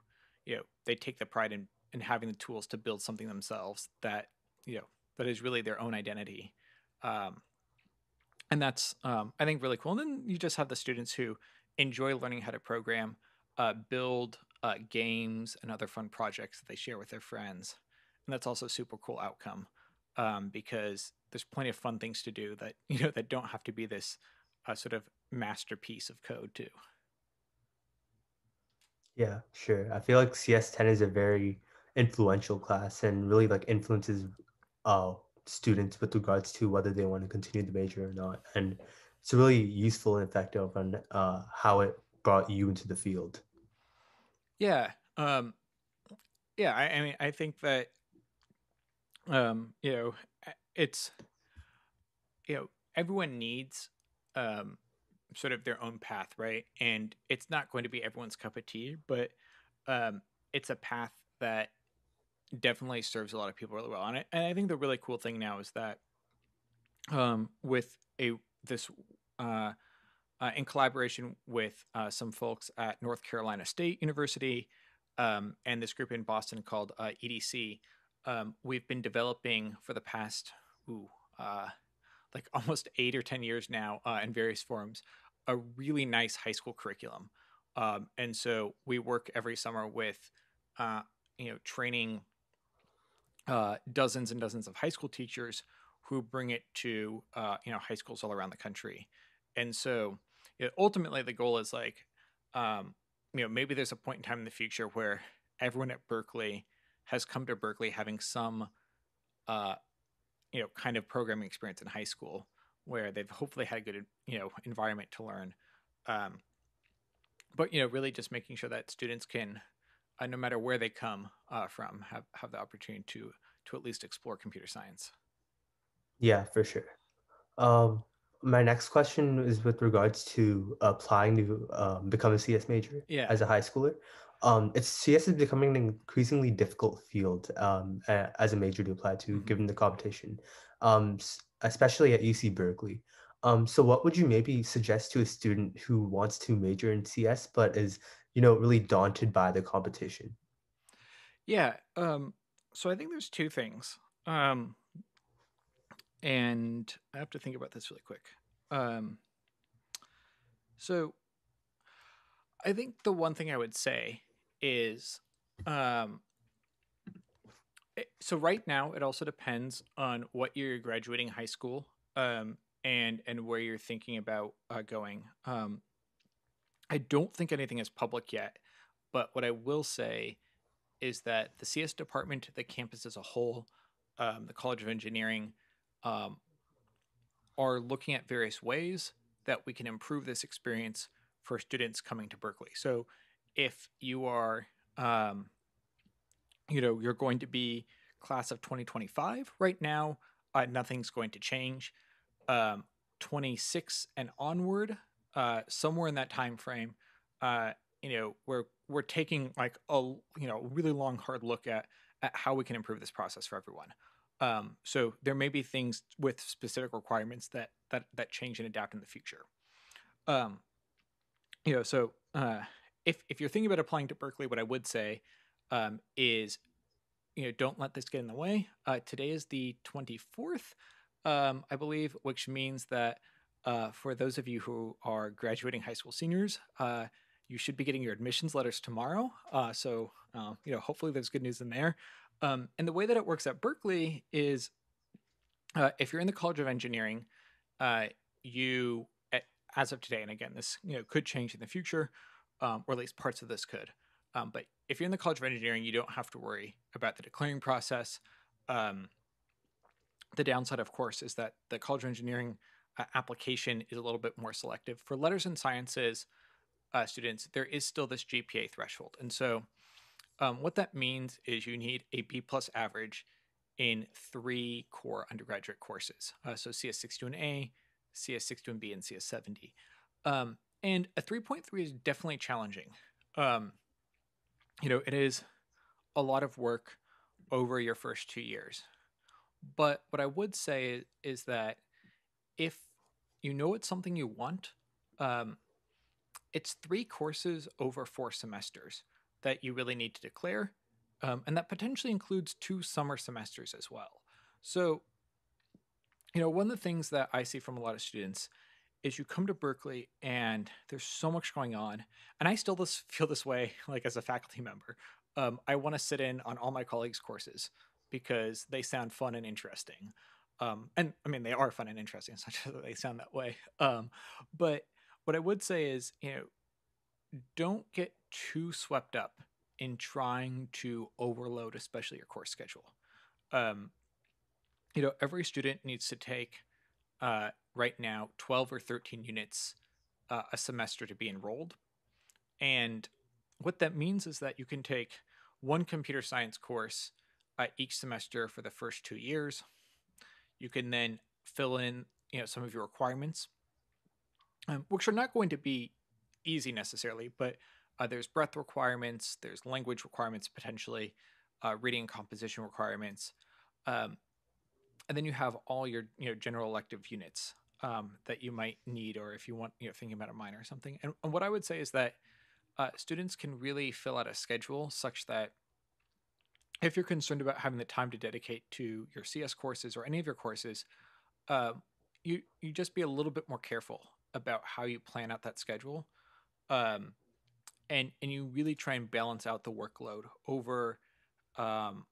you know they take the pride in in having the tools to build something themselves that you know that is really their own identity. Um, and that's um, I think really cool. And then you just have the students who enjoy learning how to program, uh, build uh, games and other fun projects that they share with their friends, and that's also a super cool outcome um, because there's plenty of fun things to do that you know that don't have to be this uh, sort of masterpiece of code too. Yeah, sure. I feel like CS10 is a very influential class and really like influences uh, students with regards to whether they want to continue the major or not. And it's really useful and effective on uh, how it brought you into the field. Yeah. Um, yeah. I, I mean, I think that, um, you know, it's, you know, everyone needs um, sort of their own path, right? And it's not going to be everyone's cup of tea, but um, it's a path that definitely serves a lot of people really well. And I, and I think the really cool thing now is that um, with a this uh, uh, in collaboration with uh, some folks at North Carolina State University um, and this group in Boston called uh, EDC, um, we've been developing for the past ooh, uh, like almost eight or ten years now uh, in various forms a really nice high school curriculum. Um, and so we work every summer with you know training uh, dozens and dozens of high school teachers who bring it to uh, you know high schools all around the country. And so you know, ultimately the goal is like um, you know maybe there's a point in time in the future where everyone at Berkeley has come to Berkeley having some uh, you know kind of programming experience in high school where they've hopefully had a good you know environment to learn. Um, but you know really just making sure that students can uh, no matter where they come uh, from, have have the opportunity to to at least explore computer science. Yeah, for sure. Um, my next question is with regards to applying to um, become a CS major yeah. as a high schooler. Um, it's CS is becoming an increasingly difficult field um, as a major to apply to, mm-hmm. given the competition, um, especially at UC Berkeley. Um, so, what would you maybe suggest to a student who wants to major in CS but is you know, really daunted by the competition? Yeah. Um, so I think there's two things. Um, and I have to think about this really quick. Um, so I think the one thing I would say is um, it, so right now it also depends on what you're graduating high school um, and and where you're thinking about uh, going. Um, I don't think anything is public yet, but what I will say is that the CS department, the campus as a whole, um, the College of Engineering, um, are looking at various ways that we can improve this experience for students coming to Berkeley. So, if you are, um, you know, you're going to be class of 2025 right now, uh, nothing's going to change. Um, 26 and onward, uh, somewhere in that time frame, uh, you know, we're we're taking like a you know really long hard look at at how we can improve this process for everyone. Um, so there may be things with specific requirements that that that change and adapt in the future. Um, you know, so uh, if if you're thinking about applying to Berkeley, what I would say um, is, you know, don't let this get in the way. Uh, today is the 24th, um, I believe, which means that uh, for those of you who are graduating high school seniors, uh, you should be getting your admissions letters tomorrow. Uh, so, uh, you know, hopefully there's good news in there. Um, and the way that it works at Berkeley is uh, if you're in the College of Engineering, uh, you, as of today, and again, this you know could change in the future, um, or at least parts of this could. Um, but if you're in the College of Engineering, you don't have to worry about the declaring process. Um, the downside, of course, is that the College of Engineering uh, application is a little bit more selective. For letters and sciences uh, students, there is still this GPA threshold. And so um, what that means is you need a B plus average in three core undergraduate courses. Uh, so CS 61A, CS 61B, and CS 70. Um, and a 3.3 is definitely challenging. Um, you know, it is a lot of work over your first two years. But what I would say is that if you know it's something you want, um, it's three courses over four semesters that you really need to declare. Um, and that potentially includes two summer semesters as well. So, you know, one of the things that I see from a lot of students is you come to Berkeley and there's so much going on. And I still this, feel this way, like as a faculty member. Um, I want to sit in on all my colleagues' courses because they sound fun and interesting. Um, and I mean, they are fun and interesting, such that they sound that way. Um, but what I would say is, you know, don't get too swept up in trying to overload, especially your course schedule. Um, you know, every student needs to take uh, right now 12 or 13 units uh, a semester to be enrolled. And what that means is that you can take one computer science course uh, each semester for the first two years. You can then fill in, you know, some of your requirements, um, which are not going to be easy necessarily, but uh, there's breadth requirements, there's language requirements potentially, uh, reading and composition requirements, um, and then you have all your you know general elective units um, that you might need, or if you want you know thinking about a minor or something. And, and what I would say is that uh, students can really fill out a schedule such that if you're concerned about having the time to dedicate to your CS courses or any of your courses, uh, you you just be a little bit more careful about how you plan out that schedule, um, and and you really try and balance out the workload over, um,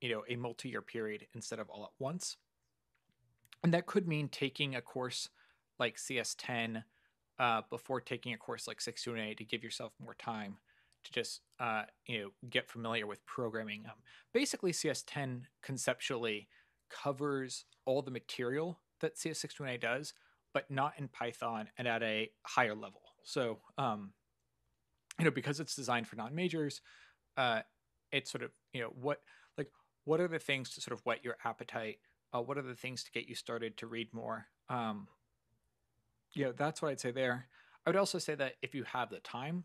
you know, a multi-year period instead of all at once. And that could mean taking a course like CS10 uh, before taking a course like 61A to give yourself more time to just uh, you know get familiar with programming. Um, basically, CS10 conceptually covers all the material that CS61A does, but not in Python and at a higher level. So, um, you know, because it's designed for non-majors, uh, it's sort of you know what like what are the things to sort of whet your appetite? Uh, what are the things to get you started to read more? Um, know, that's what I'd say there. I would also say that if you have the time,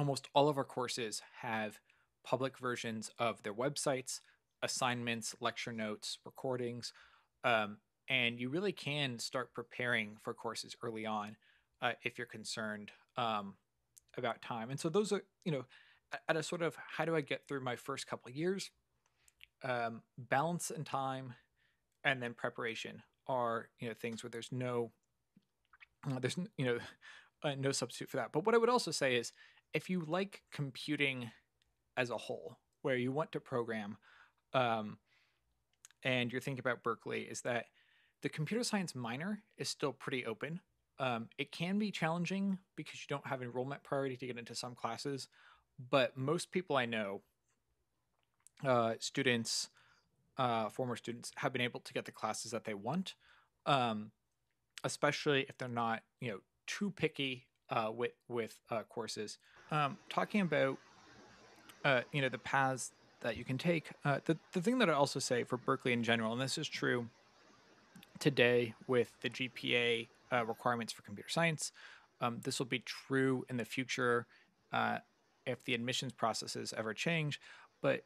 almost all of our courses have public versions of their websites, assignments, lecture notes, recordings, um, and you really can start preparing for courses early on uh, if you're concerned um, about time. And so those are, you know, at a sort of how do I get through my first couple years, um, balance and time, and then preparation are you know things where there's no there's you know uh, no substitute for that. But what I would also say is if you like computing as a whole, where you want to program, um, and you're thinking about Berkeley, is that the computer science minor is still pretty open. Um, it can be challenging because you don't have enrollment priority to get into some classes, but most people I know, uh, students, uh, former students, have been able to get the classes that they want, um, especially if they're not, you know, too picky uh, with with uh, courses. Um, talking about uh, you know the paths that you can take. Uh, the the thing that I also say for Berkeley in general, and this is true today with the GPA uh, requirements for computer science. Um, this will be true in the future uh, if the admissions processes ever change. But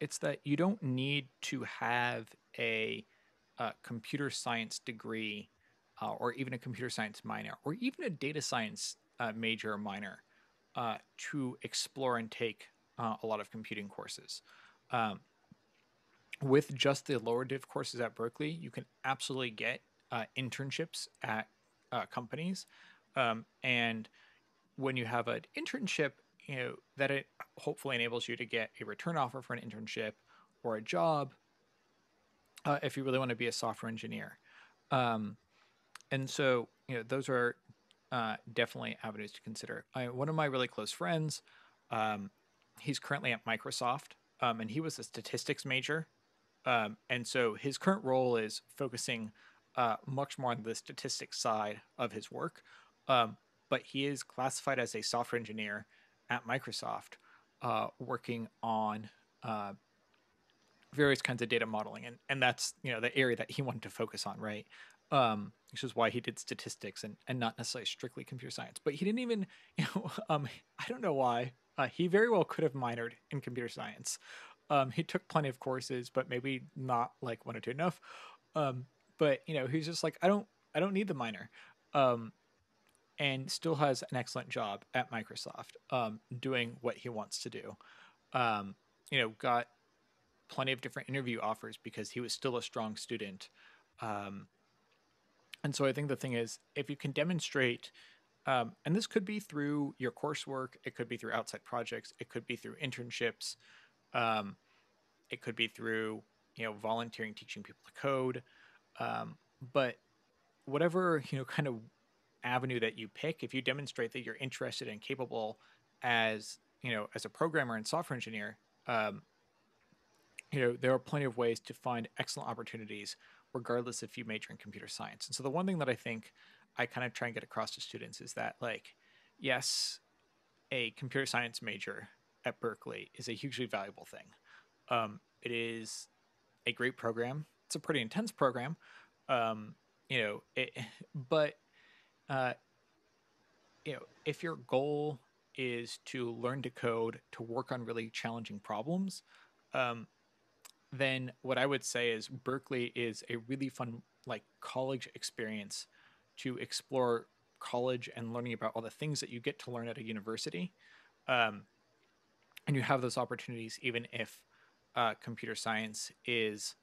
it's that you don't need to have a, a computer science degree uh, or even a computer science minor, or even a data science uh, major or minor uh, to explore and take uh, a lot of computing courses. Um, with just the lower div courses at Berkeley, you can absolutely get uh, internships at uh, companies. Um, and when you have an internship, you know, that it hopefully enables you to get a return offer for an internship or a job if you really want to be a software engineer. Um, and so you know, those are uh, definitely avenues to consider. I, one of my really close friends, um, he's currently at Microsoft, um, and he was a statistics major, um, and so his current role is focusing uh, much more on the statistics side of his work. Um, but he is classified as a software engineer at Microsoft, uh, working on uh, various kinds of data modeling, and and that's you know the area that he wanted to focus on, right? Um, which is why he did statistics and, and not necessarily strictly computer science. But he didn't even, you know, um, I don't know why. Uh, he very well could have minored in computer science. Um, he took plenty of courses, but maybe not like one or two enough. Um, but you know, he's just like, I don't, I don't need the minor. Um, and still has an excellent job at Microsoft, um, doing what he wants to do. Um, you know, got plenty of different interview offers because he was still a strong student. Um, and so I think the thing is, if you can demonstrate, um, and this could be through your coursework, it could be through outside projects, it could be through internships, um, it could be through you know volunteering, teaching people to code, um, but whatever you know kind of avenue that you pick, if you demonstrate that you're interested and capable as you know as a programmer and software engineer, um, you know there are plenty of ways to find excellent opportunities, regardless if you major in computer science. And so the one thing that I think I kind of try and get across to students is that like, yes, a computer science major at Berkeley is a hugely valuable thing. Um, it is a great program. It's a pretty intense program, um, you know. It, but uh, you know, if your goal is to learn to code, to work on really challenging problems, um, then what I would say is Berkeley is a really fun like college experience to explore college and learning about all the things that you get to learn at a university. Um, and you have those opportunities even if uh, computer science is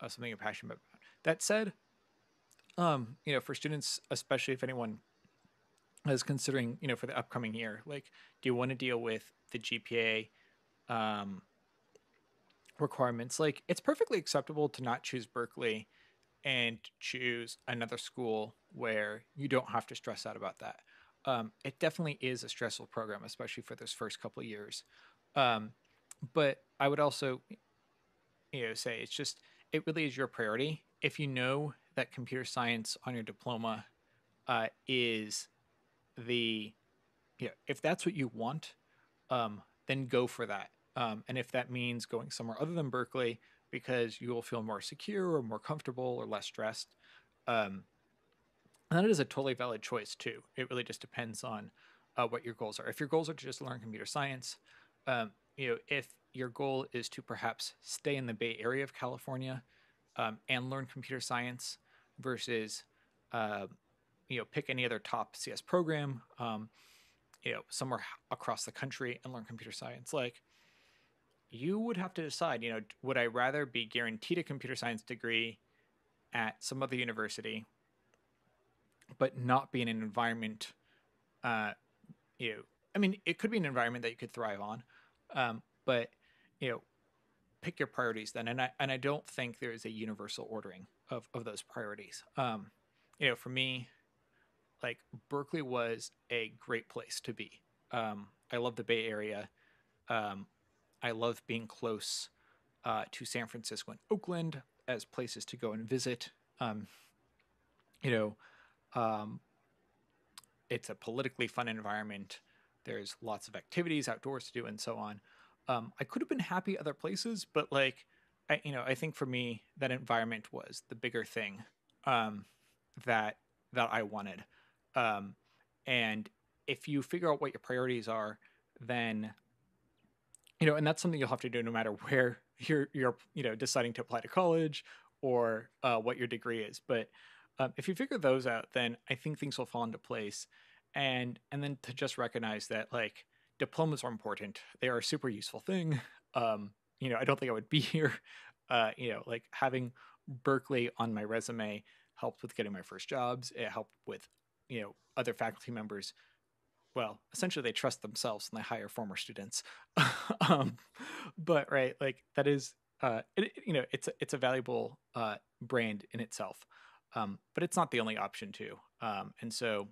uh, something you're passionate about. That said, um, you know, for students, especially if anyone is considering, you know, for the upcoming year, like, do you want to deal with the GPA um, requirements? Like, it's perfectly acceptable to not choose Berkeley and choose another school where you don't have to stress out about that. Um, it definitely is a stressful program, especially for those first couple years. Um, but I would also, you know, say it's just it really is your priority. If you know that computer science on your diploma uh, is the yeah if that's what you want um, then go for that um, and if that means going somewhere other than berkeley because you will feel more secure or more comfortable or less stressed um, that is a totally valid choice too. It really just depends on uh, what your goals are. If your goals are to just learn computer science um, you know if your goal is to perhaps stay in the bay area of california um, and learn computer science versus uh, you know pick any other top cs program um, you know somewhere across the country and learn computer science like you would have to decide you know would i rather be guaranteed a computer science degree at some other university but not be in an environment uh, you know i mean it could be an environment that you could thrive on um, but you know pick your priorities then and i and i don't think there is a universal ordering of of those priorities um, you know for me like Berkeley was a great place to be. Um, I love the Bay Area. Um, I love being close uh, to San Francisco and Oakland as places to go and visit. Um, you know, um, it's a politically fun environment. There's lots of activities outdoors to do and so on. Um, I could have been happy other places, but like, I, you know, I think for me that environment was the bigger thing um, that that I wanted. Um, and if you figure out what your priorities are, then you know, and that's something you'll have to do no matter where you're you're you know deciding to apply to college or uh, what your degree is. But um, if you figure those out, then I think things will fall into place. And and then to just recognize that like diplomas are important. They are a super useful thing. Um, you know, I don't think I would be here. Uh, you know, like having Berkeley on my resume helped with getting my first jobs. It helped with you know other faculty members well essentially they trust themselves and they hire former students um, but right like that is uh, it, you know it's a, it's a valuable uh, brand in itself um, but it's not the only option too. Um, and so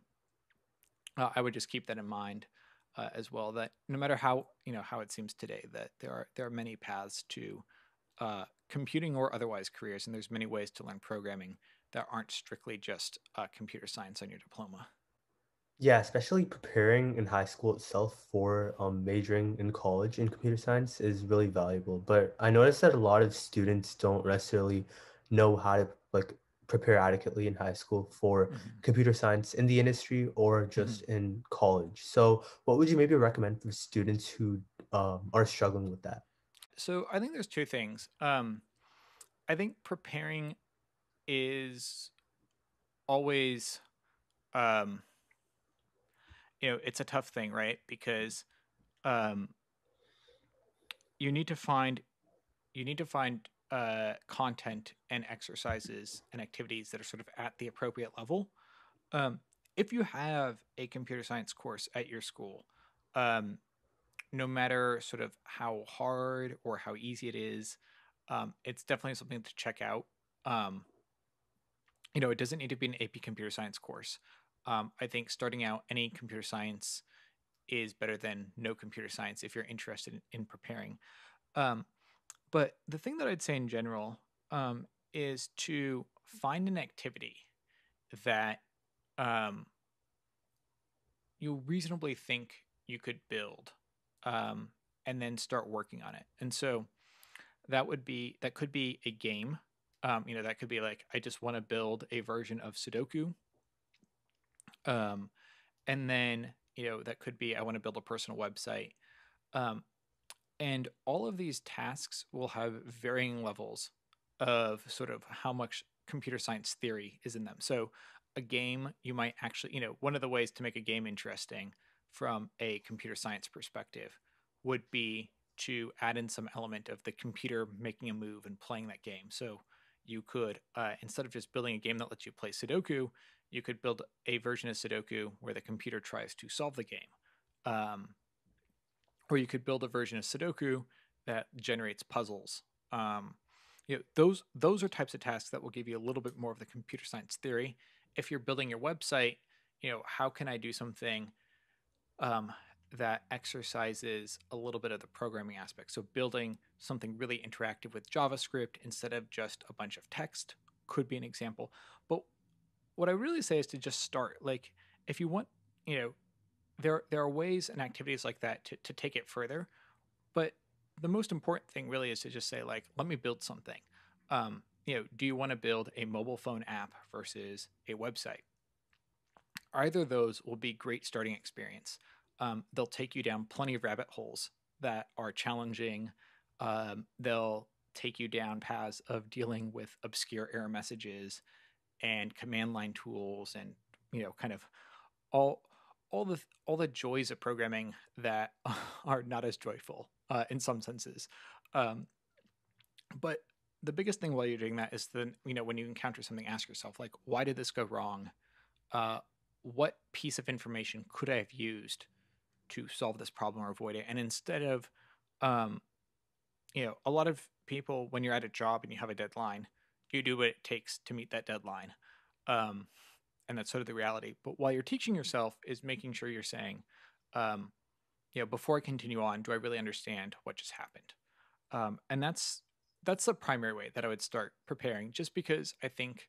uh, I would just keep that in mind uh, as well. That no matter how you know how it seems today, that there are there are many paths to uh, computing or otherwise careers, and there's many ways to learn programming that aren't strictly just uh, computer science on your diploma. Yeah, especially preparing in high school itself for um, majoring in college in computer science is really valuable. But I noticed that a lot of students don't necessarily know how to like prepare adequately in high school for mm-hmm. computer science in the industry or just mm-hmm. in college. So, what would you maybe recommend for students who um, are struggling with that? So, I think there's two things. Um, I think preparing is always, um, you know, it's a tough thing, right? Because um, you need to find you need to find uh, content and exercises and activities that are sort of at the appropriate level. Um, if you have a computer science course at your school, um, no matter sort of how hard or how easy it is, um, it's definitely something to check out. Um, you know, it doesn't need to be an AP computer science course. Um, I think starting out any computer science is better than no computer science if you're interested in, in preparing. Um, but the thing that I'd say in general um, is to find an activity that um, you reasonably think you could build um, and then start working on it. And so that would be, that could be a game. Um, you know, that could be like, I just want to build a version of Sudoku. Um, and then, you know, that could be, I want to build a personal website. Um, and all of these tasks will have varying levels of sort of how much computer science theory is in them. So, a game, you might actually, you know, one of the ways to make a game interesting from a computer science perspective would be to add in some element of the computer making a move and playing that game. So, you could, uh, instead of just building a game that lets you play Sudoku, you could build a version of Sudoku where the computer tries to solve the game. Um, or you could build a version of Sudoku that generates puzzles. Um, you know, those those are types of tasks that will give you a little bit more of the computer science theory. If you're building your website, you know, how can I do something um, that exercises a little bit of the programming aspect? So building something really interactive with JavaScript instead of just a bunch of text could be an example. But what I really say is to just start. Like, if you want, you know, there there are ways and activities like that to, to take it further but the most important thing really is to just say like let me build something. Um, you know do you want to build a mobile phone app versus a website? Either of those will be great starting experience. Um, they'll take you down plenty of rabbit holes that are challenging. Um, they'll take you down paths of dealing with obscure error messages and command line tools and you know kind of all all the all the joys of programming that are not as joyful uh, in some senses. Um, but the biggest thing while you're doing that is then you know when you encounter something, ask yourself like, why did this go wrong? Uh, what piece of information could I have used to solve this problem or avoid it? And instead of, um, you know, a lot of people when you're at a job and you have a deadline, you do what it takes to meet that deadline. Um, and that's sort of the reality. But while you're teaching yourself, is making sure you're saying, um, you know, before I continue on, do I really understand what just happened? Um, and that's that's the primary way that I would start preparing. Just because I think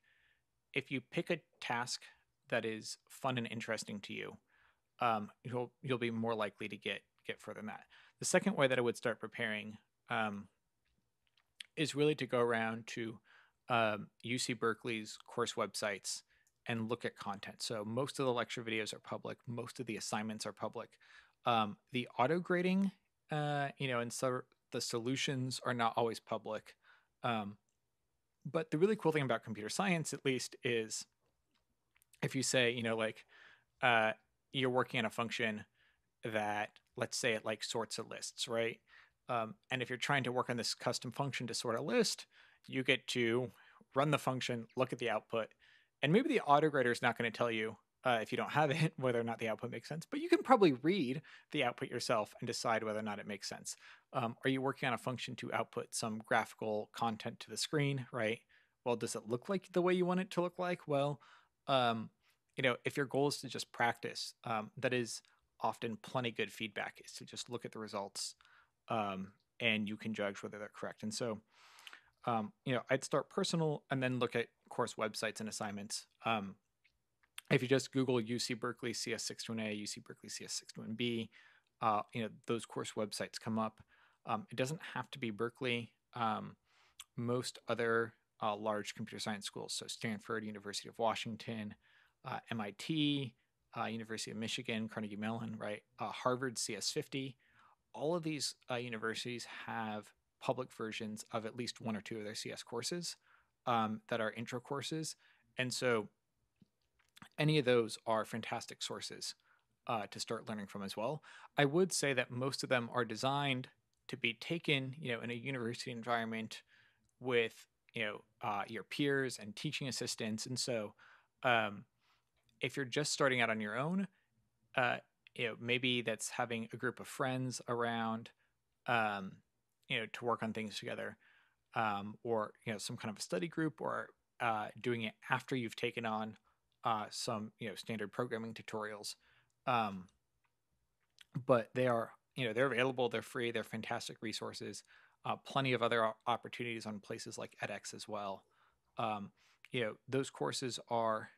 if you pick a task that is fun and interesting to you, um, you'll you'll be more likely to get get further than that. The second way that I would start preparing um, is really to go around to UC um, Berkeley's course websites and look at content. So most of the lecture videos are public. Most of the assignments are public. Um, the auto grading, uh, you know, and so the solutions are not always public. Um, but the really cool thing about computer science, at least, is if you say, you know, like uh, you're working on a function that, let's say, it like sorts of lists, right? Um, and if you're trying to work on this custom function to sort a list, you get to run the function, look at the output, and maybe the autograder is not going to tell you uh, if you don't have it whether or not the output makes sense, but you can probably read the output yourself and decide whether or not it makes sense. Um, are you working on a function to output some graphical content to the screen, right? well, does it look like the way you want it to look like? Well, um, you know, if your goal is to just practice, um, that is often plenty good feedback is to just look at the results um, and you can judge whether they're correct. And so, um, you know, I'd start personal and then look at course websites and assignments. Um, if you just Google UC Berkeley CS61A, UC Berkeley CS61B, uh, you know, those course websites come up. Um, it doesn't have to be Berkeley. Um, most other uh, large computer science schools, so Stanford, University of Washington, uh, MIT, uh, University of Michigan, Carnegie Mellon, right? Uh, Harvard CS50. All of these uh, universities have public versions of at least one or two of their CS courses um, that are intro courses. And so any of those are fantastic sources uh, to start learning from as well. I would say that most of them are designed to be taken, you know, in a university environment with, you know, uh, your peers and teaching assistants. And so, um, if you're just starting out on your own, uh, you know, maybe that's having a group of friends around, um, you know, to work on things together, um, or you know, some kind of a study group, or uh, doing it after you've taken on uh, some you know standard programming tutorials. Um, but they are you know they're available, they're free, they're fantastic resources. Uh, plenty of other opportunities on places like edX as well. Um, you know those courses are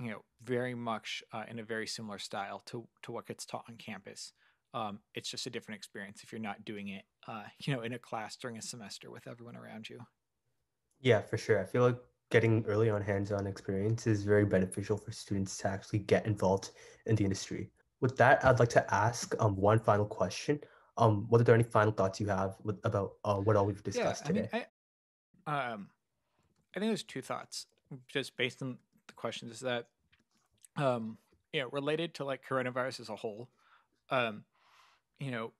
you know very much uh, in a very similar style to to what gets taught on campus. Um, it's just a different experience if you're not doing it, uh, you know, in a class during a semester with everyone around you. Yeah, for sure. I feel like getting early on hands-on experience is very beneficial for students to actually get involved in the industry. With that, I'd like to ask um, one final question. Um, what are there any final thoughts you have with, about uh, what all we've discussed yeah, I today? Mean, I, um, I think there's two thoughts just based on the questions. Is that, um, you know, related to like coronavirus as a whole, um, you know,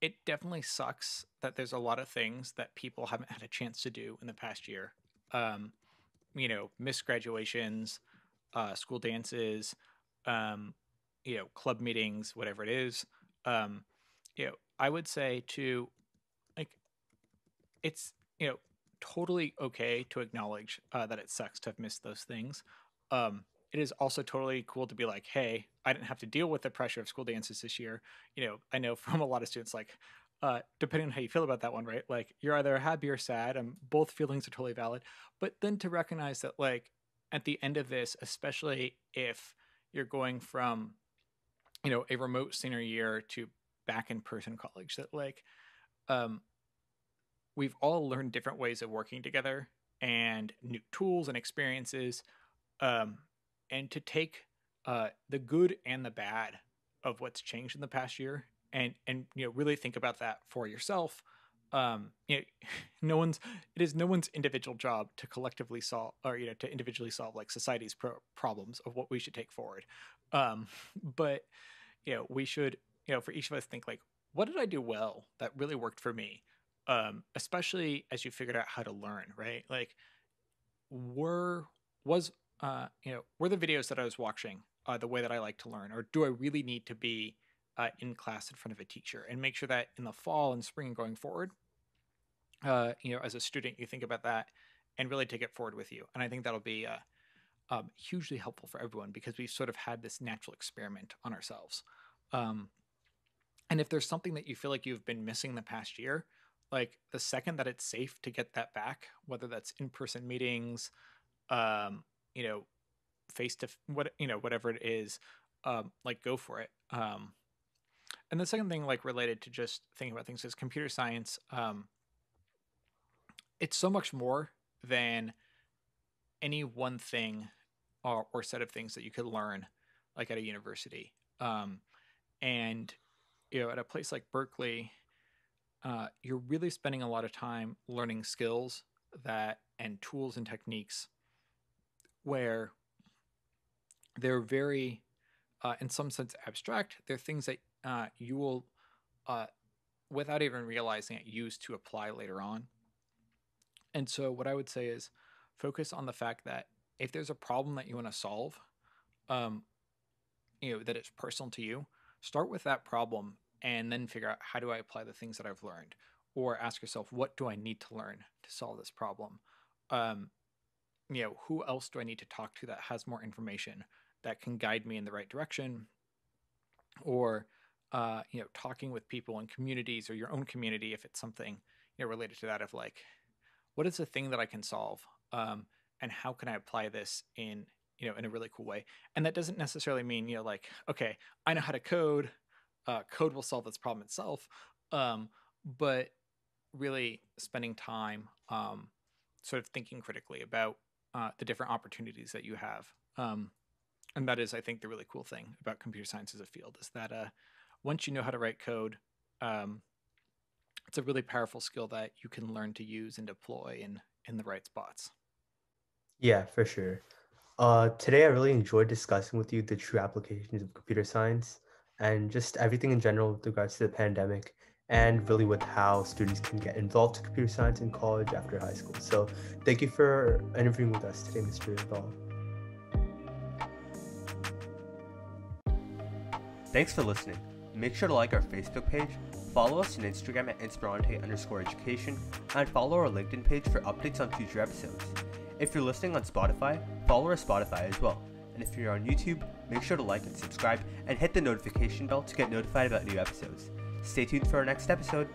it definitely sucks that there's a lot of things that people haven't had a chance to do in the past year um, you know, missed graduations, uh, school dances, um, you know, club meetings, whatever it is. Um, you know, I would say to like, it's you know totally okay to acknowledge uh, that it sucks to have missed those things. Um, it is also totally cool to be like, hey, I didn't have to deal with the pressure of school dances this year. You know, I know from a lot of students like, uh, depending on how you feel about that one, right? Like you're either happy or sad, and both feelings are totally valid. But then to recognize that, like, at the end of this, especially if you're going from, you know, a remote senior year to back in person college, that like, um, we've all learned different ways of working together and new tools and experiences, um, and to take uh, the good and the bad of what's changed in the past year and and you know really think about that for yourself um you know no one's it is no one's individual job to collectively solve or you know to individually solve like society's pro- problems of what we should take forward. Um but you know we should you know for each of us think like what did i do well that really worked for me? Um especially as you figured out how to learn right? Like were was uh you know were the videos that i was watching uh, the way that i like to learn or do i really need to be uh, in class in front of a teacher and make sure that in the fall and spring and going forward uh, you know as a student you think about that and really take it forward with you. And i think that'll be uh, um, hugely helpful for everyone because we've sort of had this natural experiment on ourselves. Um, and if there's something that you feel like you've been missing the past year like the second that it's safe to get that back whether that's in-person meetings um, you know face to what you know whatever it is um, like go for it. Um, and the second thing like related to just thinking about things is computer science um, it's so much more than any one thing or, or, set of things that you could learn like at a university. Um, and you know at a place like berkeley uh, you're really spending a lot of time learning skills that and tools and techniques where they're very uh, in some sense abstract they're things that uh, you will, uh, without even realizing it, use to apply later on. And so, what I would say is focus on the fact that if there's a problem that you want to solve, um, you know, that it's personal to you, start with that problem and then figure out how do I apply the things that I've learned? Or ask yourself, what do I need to learn to solve this problem? um, you know, who else do I need to talk to that has more information that can guide me in the right direction? Or, uh, you know, talking with people in communities or your own community if it's something, you know, related to that of like, what is the thing that I can solve? Um, and how can I apply this in, you know, in a really cool way? And that doesn't necessarily mean, you know, like, okay, I know how to code, uh, code will solve this problem itself. Um, but really spending time um, sort of thinking critically about uh, the different opportunities that you have. Um, and that is, I think, the really cool thing about computer science as a field is that uh, once you know how to write code, um, it's a really powerful skill that you can learn to use and deploy in in the right spots. Yeah, for sure. Uh, today, I really enjoyed discussing with you the true applications of computer science and just everything in general with regards to the pandemic and really with how students can get involved in computer science in college after high school. So thank you for interviewing with us today, Mr. Ball. Thanks for listening. Make sure to like our Facebook page, follow us on Instagram at Inspirante underscore education, and follow our LinkedIn page for updates on future episodes. If you're listening on Spotify, follow our Spotify as well. And if you're on YouTube, make sure to like and subscribe and hit the notification bell to get notified about new episodes. Stay tuned for our next episode.